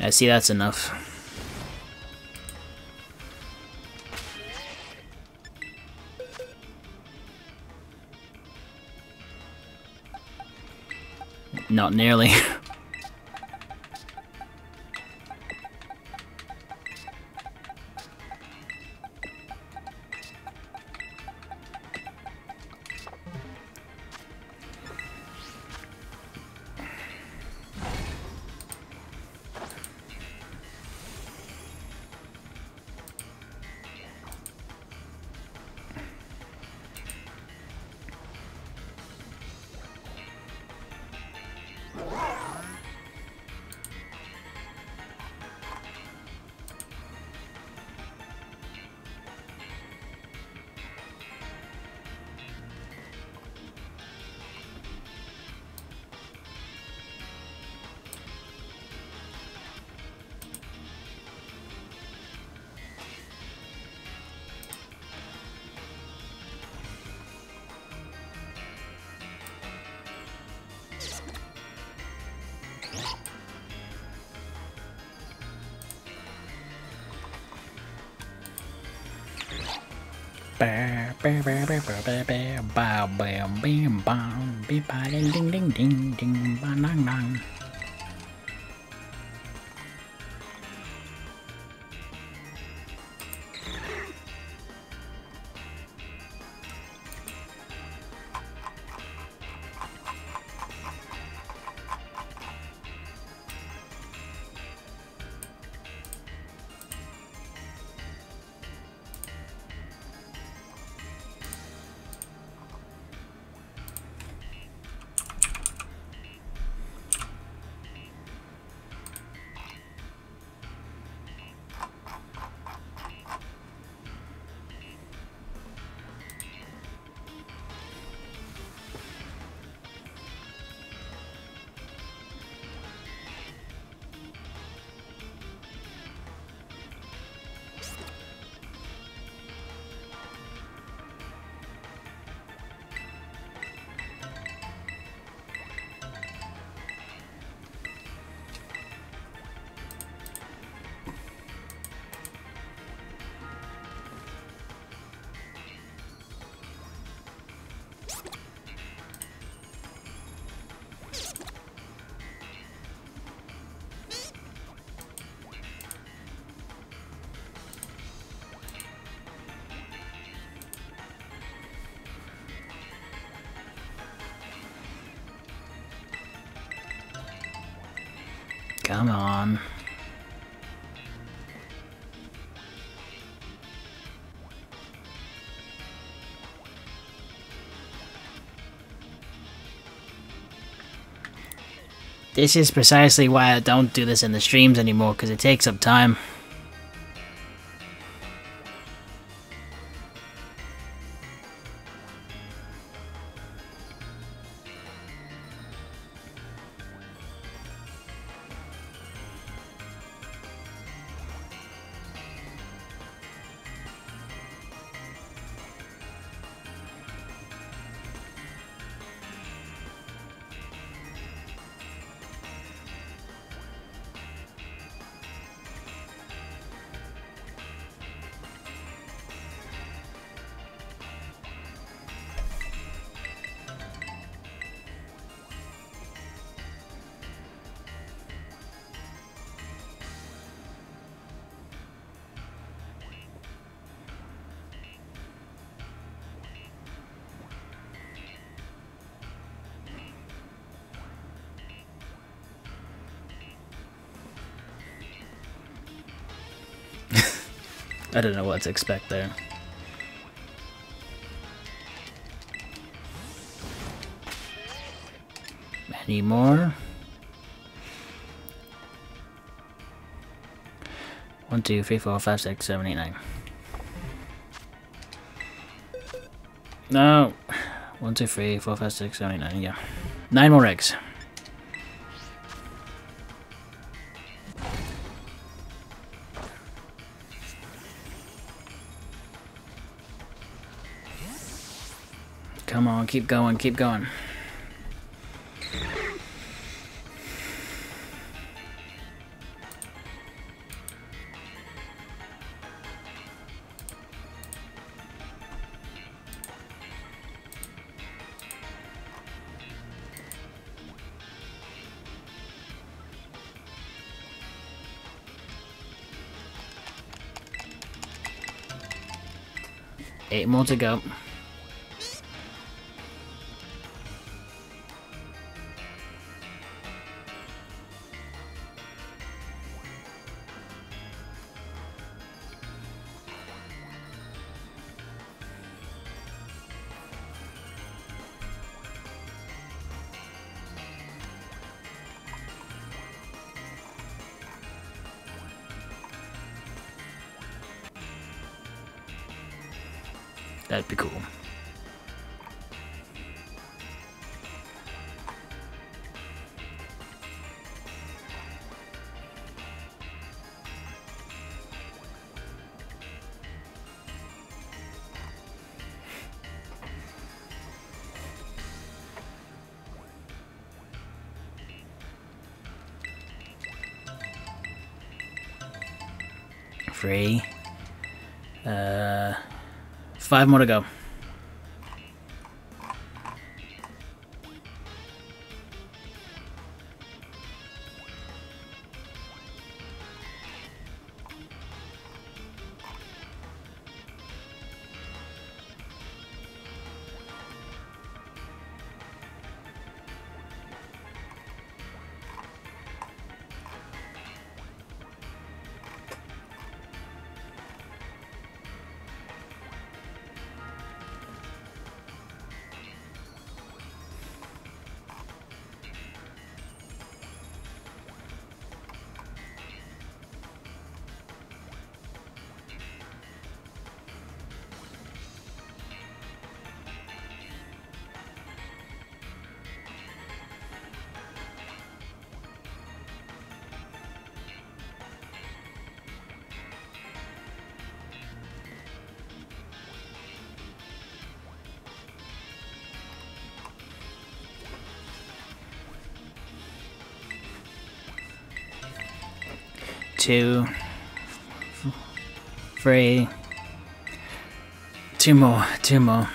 I see that's enough. Not nearly. Bam bam bam bam bam bam ding ding ding ding bang bang bang This is precisely why I don't do this in the streams anymore, because it takes up time. I don't know what to expect there. Any more? One, two, three, four, five, six, seven, eight, nine. No. One, two, three, four, five, six, seven, eight, nine. Yeah. Nine more eggs. Keep going, keep going. Eight more to go. Free. Uh, Five more to go. Two. Three. Two more. Two more.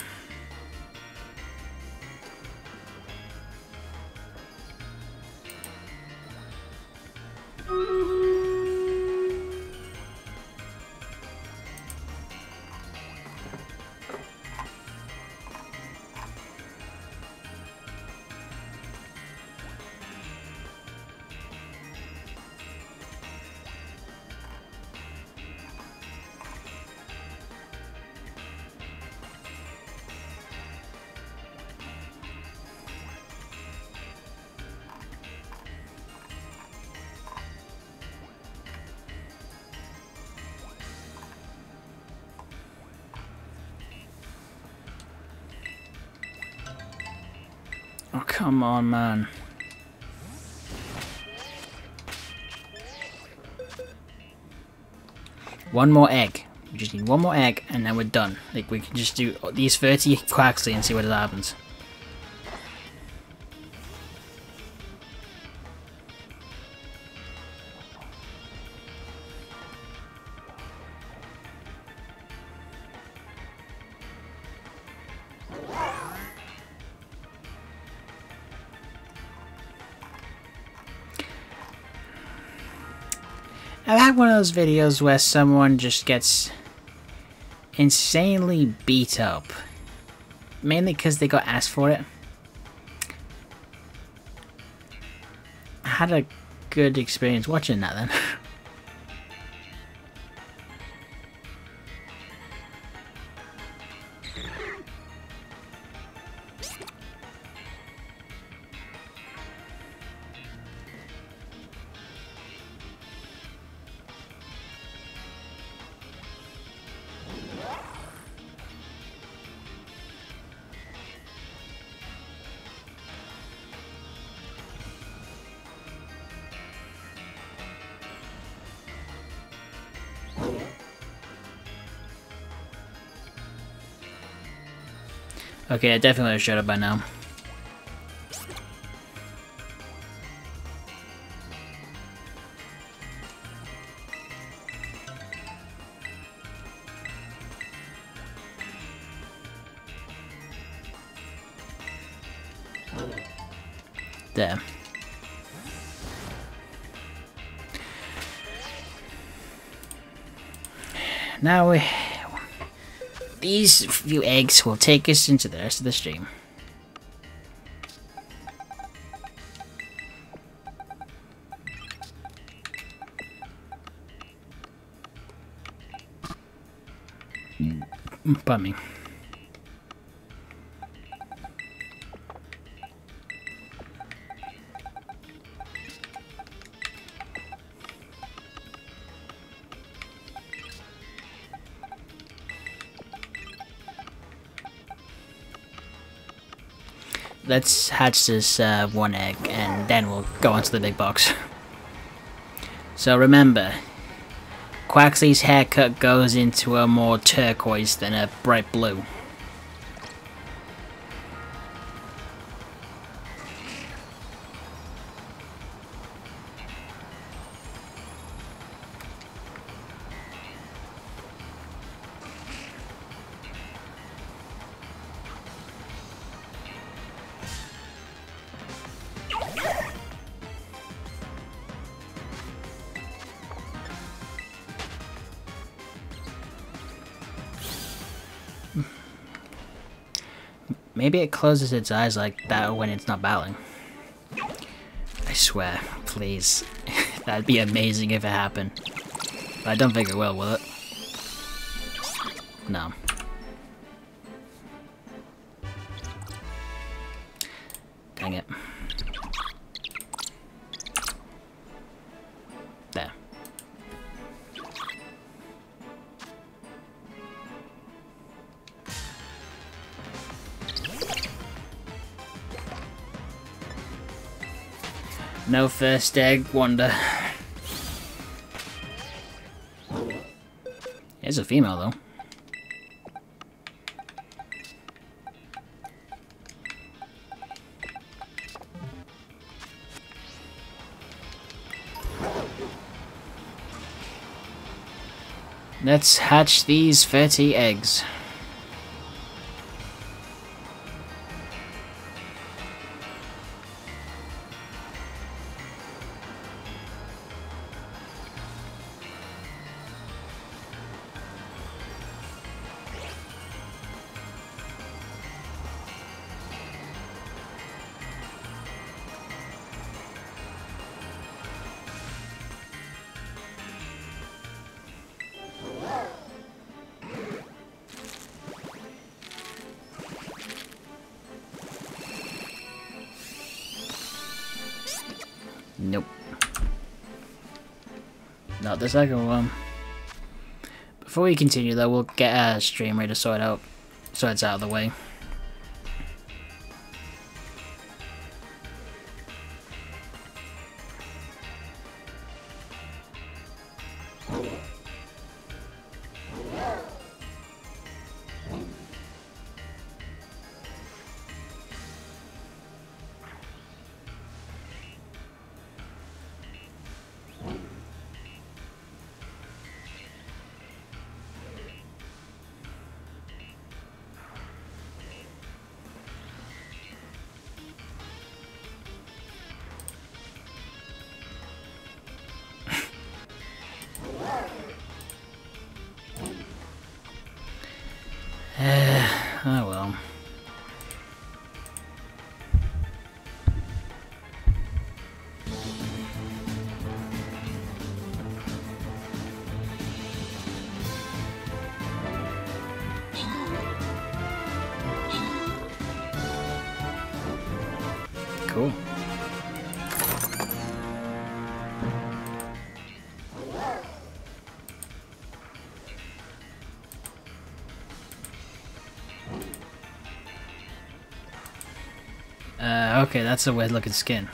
Come on, man. One more egg. We just need one more egg, and then we're done. Like, we can just do these 30 Quaxly and see what happens. Videos where someone just gets insanely beat up. Mainly because they got asked for it. I had a good experience watching that then. okay, I definitely should have by now. There. Now we... These few eggs will take us into the rest of the stream. Mm, Pardon me. Let's hatch this uh, one egg and then we'll go on to the big box. So remember, Quaxly's haircut goes into a more turquoise than a bright blue. Maybe it closes its eyes like that when it's not battling. I swear, please. That'd be amazing if it happened. But I don't think it will, will it? No. First egg wonder. It's a female though. Let's hatch these 30 eggs. The second one. Before we continue though, we'll get a streamer to sort out so it's out of the way. Okay, that's a weird looking skin.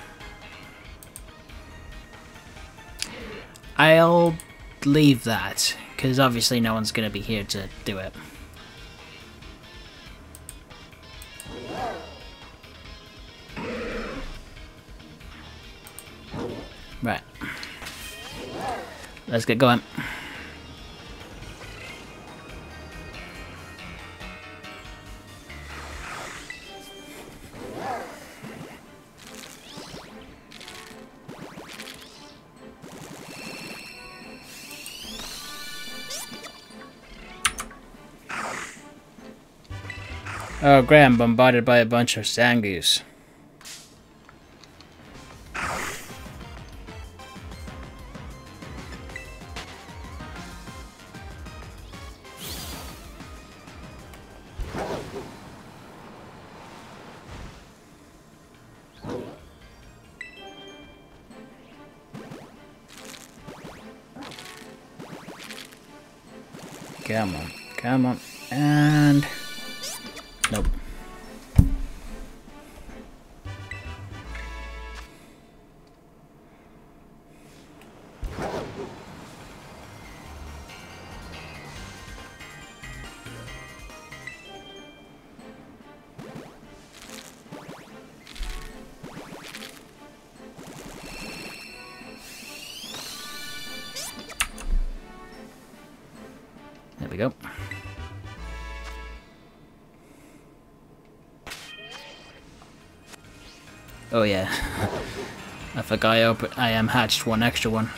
I'll leave that, because obviously no one's going to be here to do it. Right. Let's get going. Graham, bombarded by a bunch of sangoos. Come on, come on, and... Oh yeah. I forgot I, open I am hatched one extra one.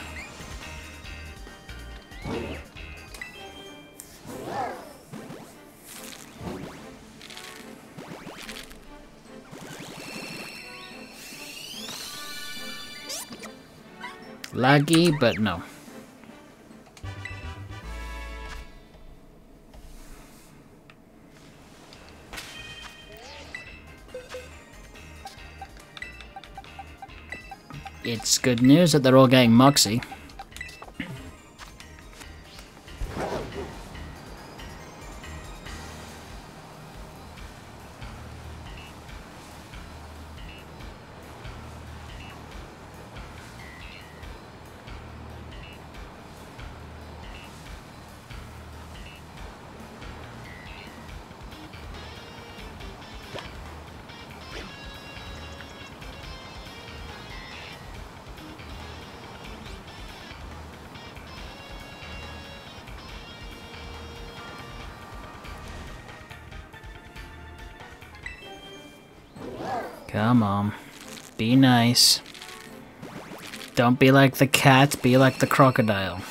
Laggy, but no. It's good news that they're all getting Moxie. Nice. Don't be like the cat, be like the crocodile.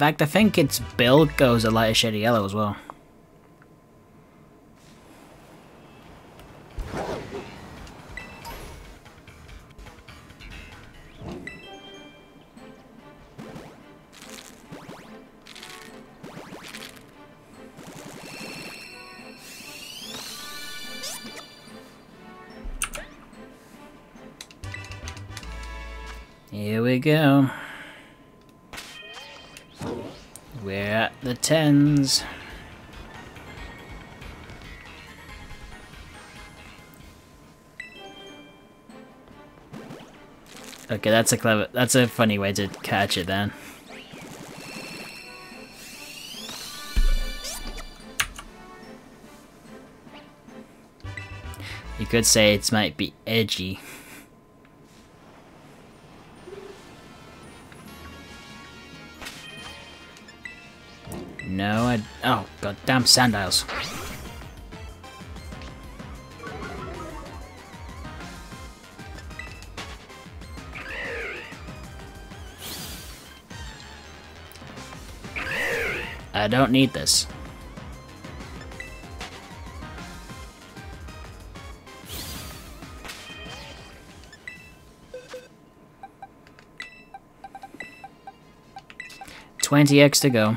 Fact, I think its build goes a lighter shade of yellow as well. Okay, that's a clever, that's a funny way to catch it then. You could say it might be edgy. No, I... Oh, goddamn sandiles. I don't need this. Twenty X to go.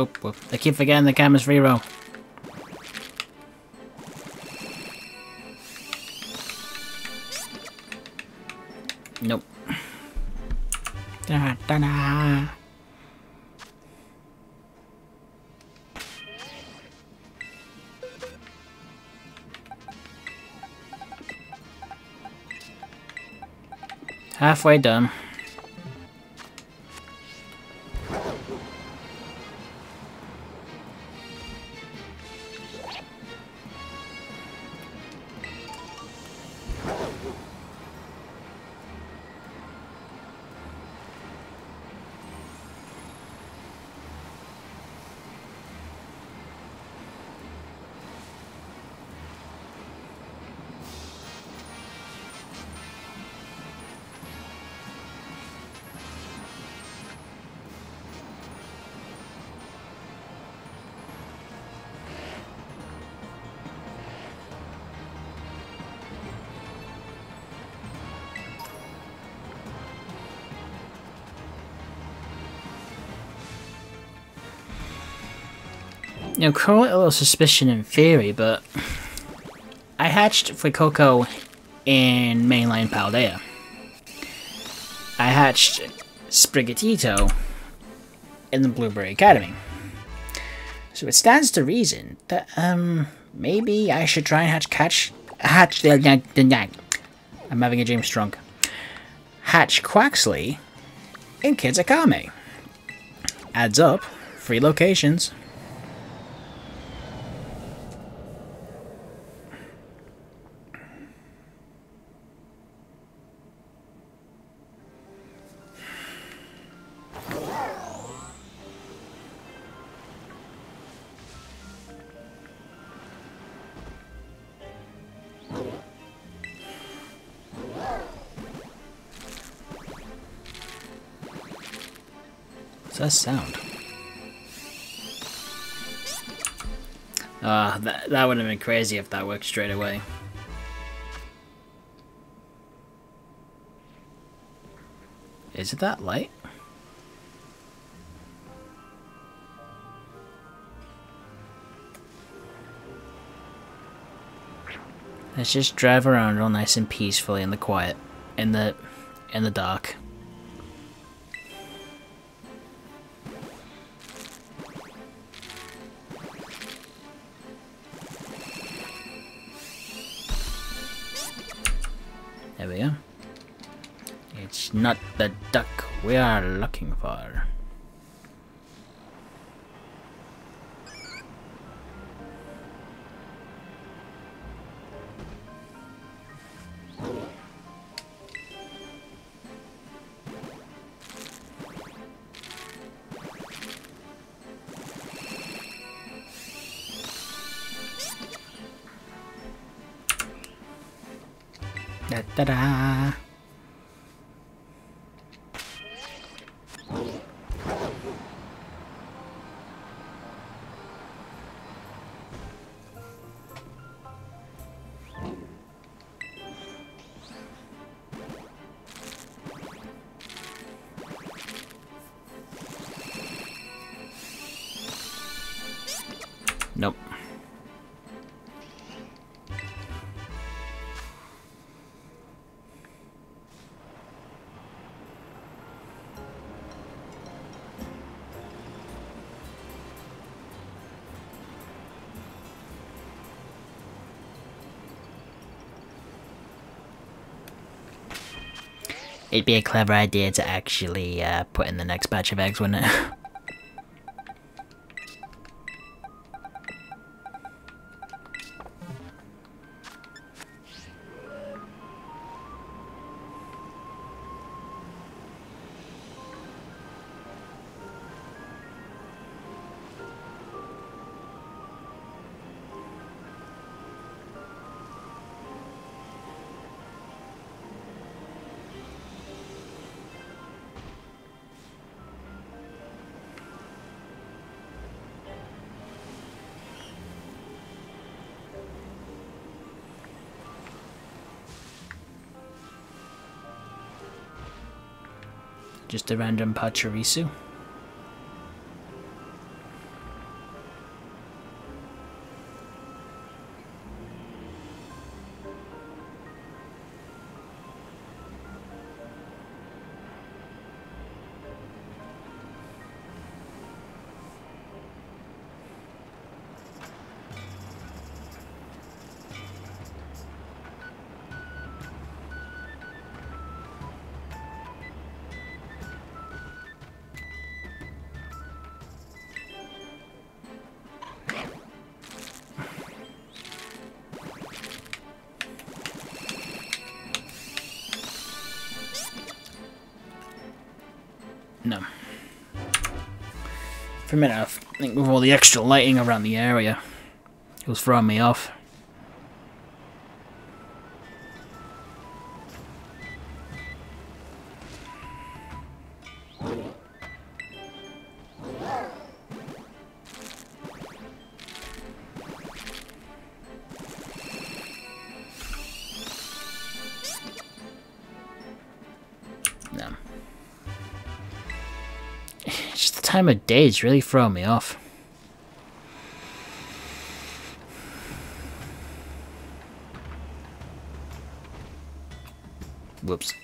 Oop. I keep forgetting the camera's free roam. Nope. Da, da, da. Halfway done. You know, a little suspicion in theory, but I hatched Fuecoco in mainline Paldea. I hatched Sprigatito in the Blueberry Academy. So it stands to reason that, um, maybe I should try and hatch catch hatch the I'm having a dream strong. Hatch Quaxly in Kitakami. Adds up, three locations. That sound? Ah, that, that would have been crazy if that worked straight away. Is it that light? Let's just drive around real nice and peacefully in the quiet, in the, in the dark. Not the duck we are looking for. It'd be a clever idea to actually uh, put in the next batch of eggs, wouldn't it? Just a random Pachirisu. For a minute, I think with all the extra lighting around the area, it was throwing me off. Time of day is really throwing me off. Whoops.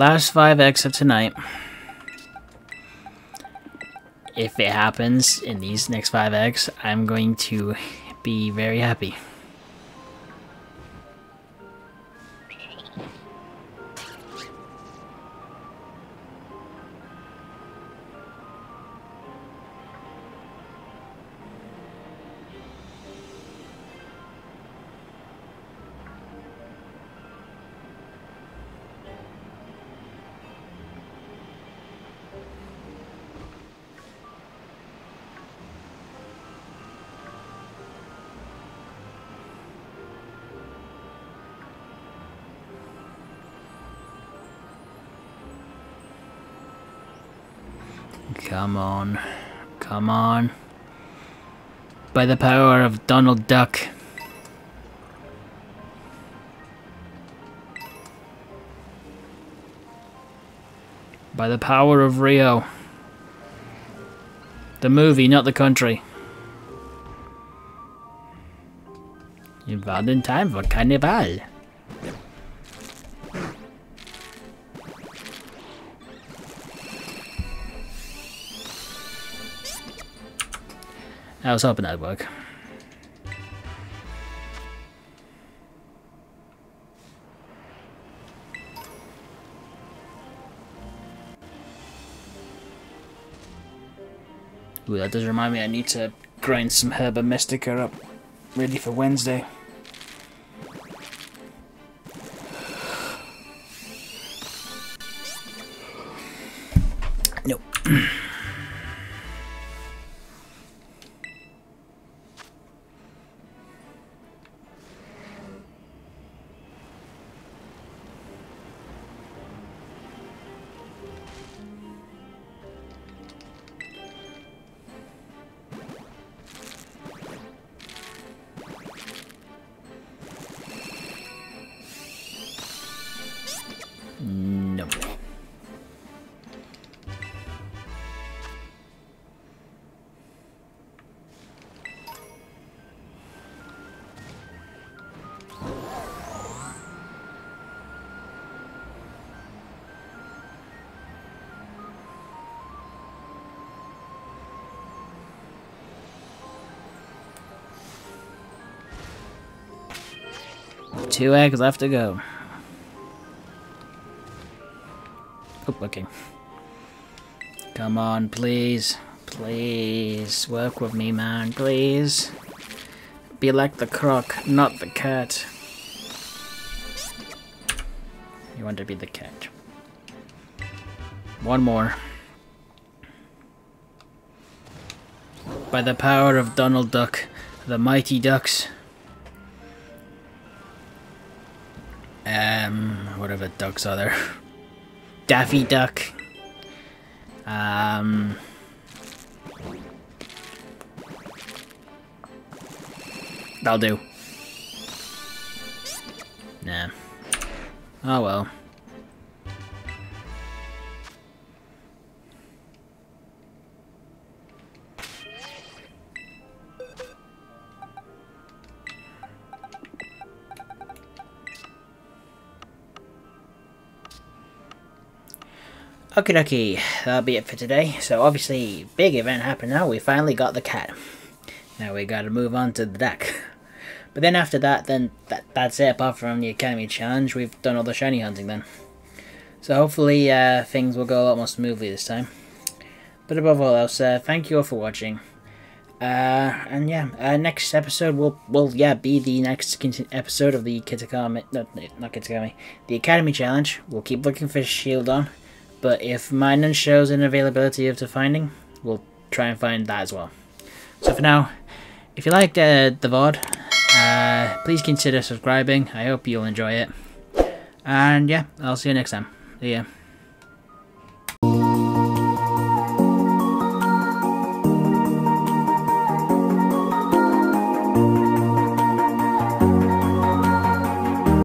Last five of tonight. If it happens in these next five X, I'm going to be very happy. Come on. Come on. By the power of Donald Duck. By the power of Rio. The movie, not the country. Involved in time for Carnival. I was hoping that'd work. Ooh, that does remind me I need to grind some Herba Mystica up, ready for Wednesday. Two eggs left to go. Oh, okay. Come on, please. Please. Work with me, man. Please. Be like the croc, not the cat. You want to be the cat. One more. By the power of Donald Duck, the mighty ducks. Whatever ducks are there. Daffy Duck. Um. That'll do. Nah. Oh well. Okie dokie, that'll be it for today. So obviously, big event happened now. We finally got the cat. Now we gotta move on to the deck. But then after that, then that, that's it. Apart from the Academy Challenge, we've done all the shiny hunting then. So hopefully uh, things will go a lot more smoothly this time. But above all else, uh, thank you all for watching. Uh, and yeah, uh, next episode will will yeah be the next episode of the Kitakami, no, not Kitakami, the Academy Challenge. We'll keep looking for Shieldon, but if Minun shows an availability of the finding, we'll try and find that as well. So for now, if you liked uh, the VOD, uh, please consider subscribing. I hope you'll enjoy it. And yeah, I'll see you next time. See ya.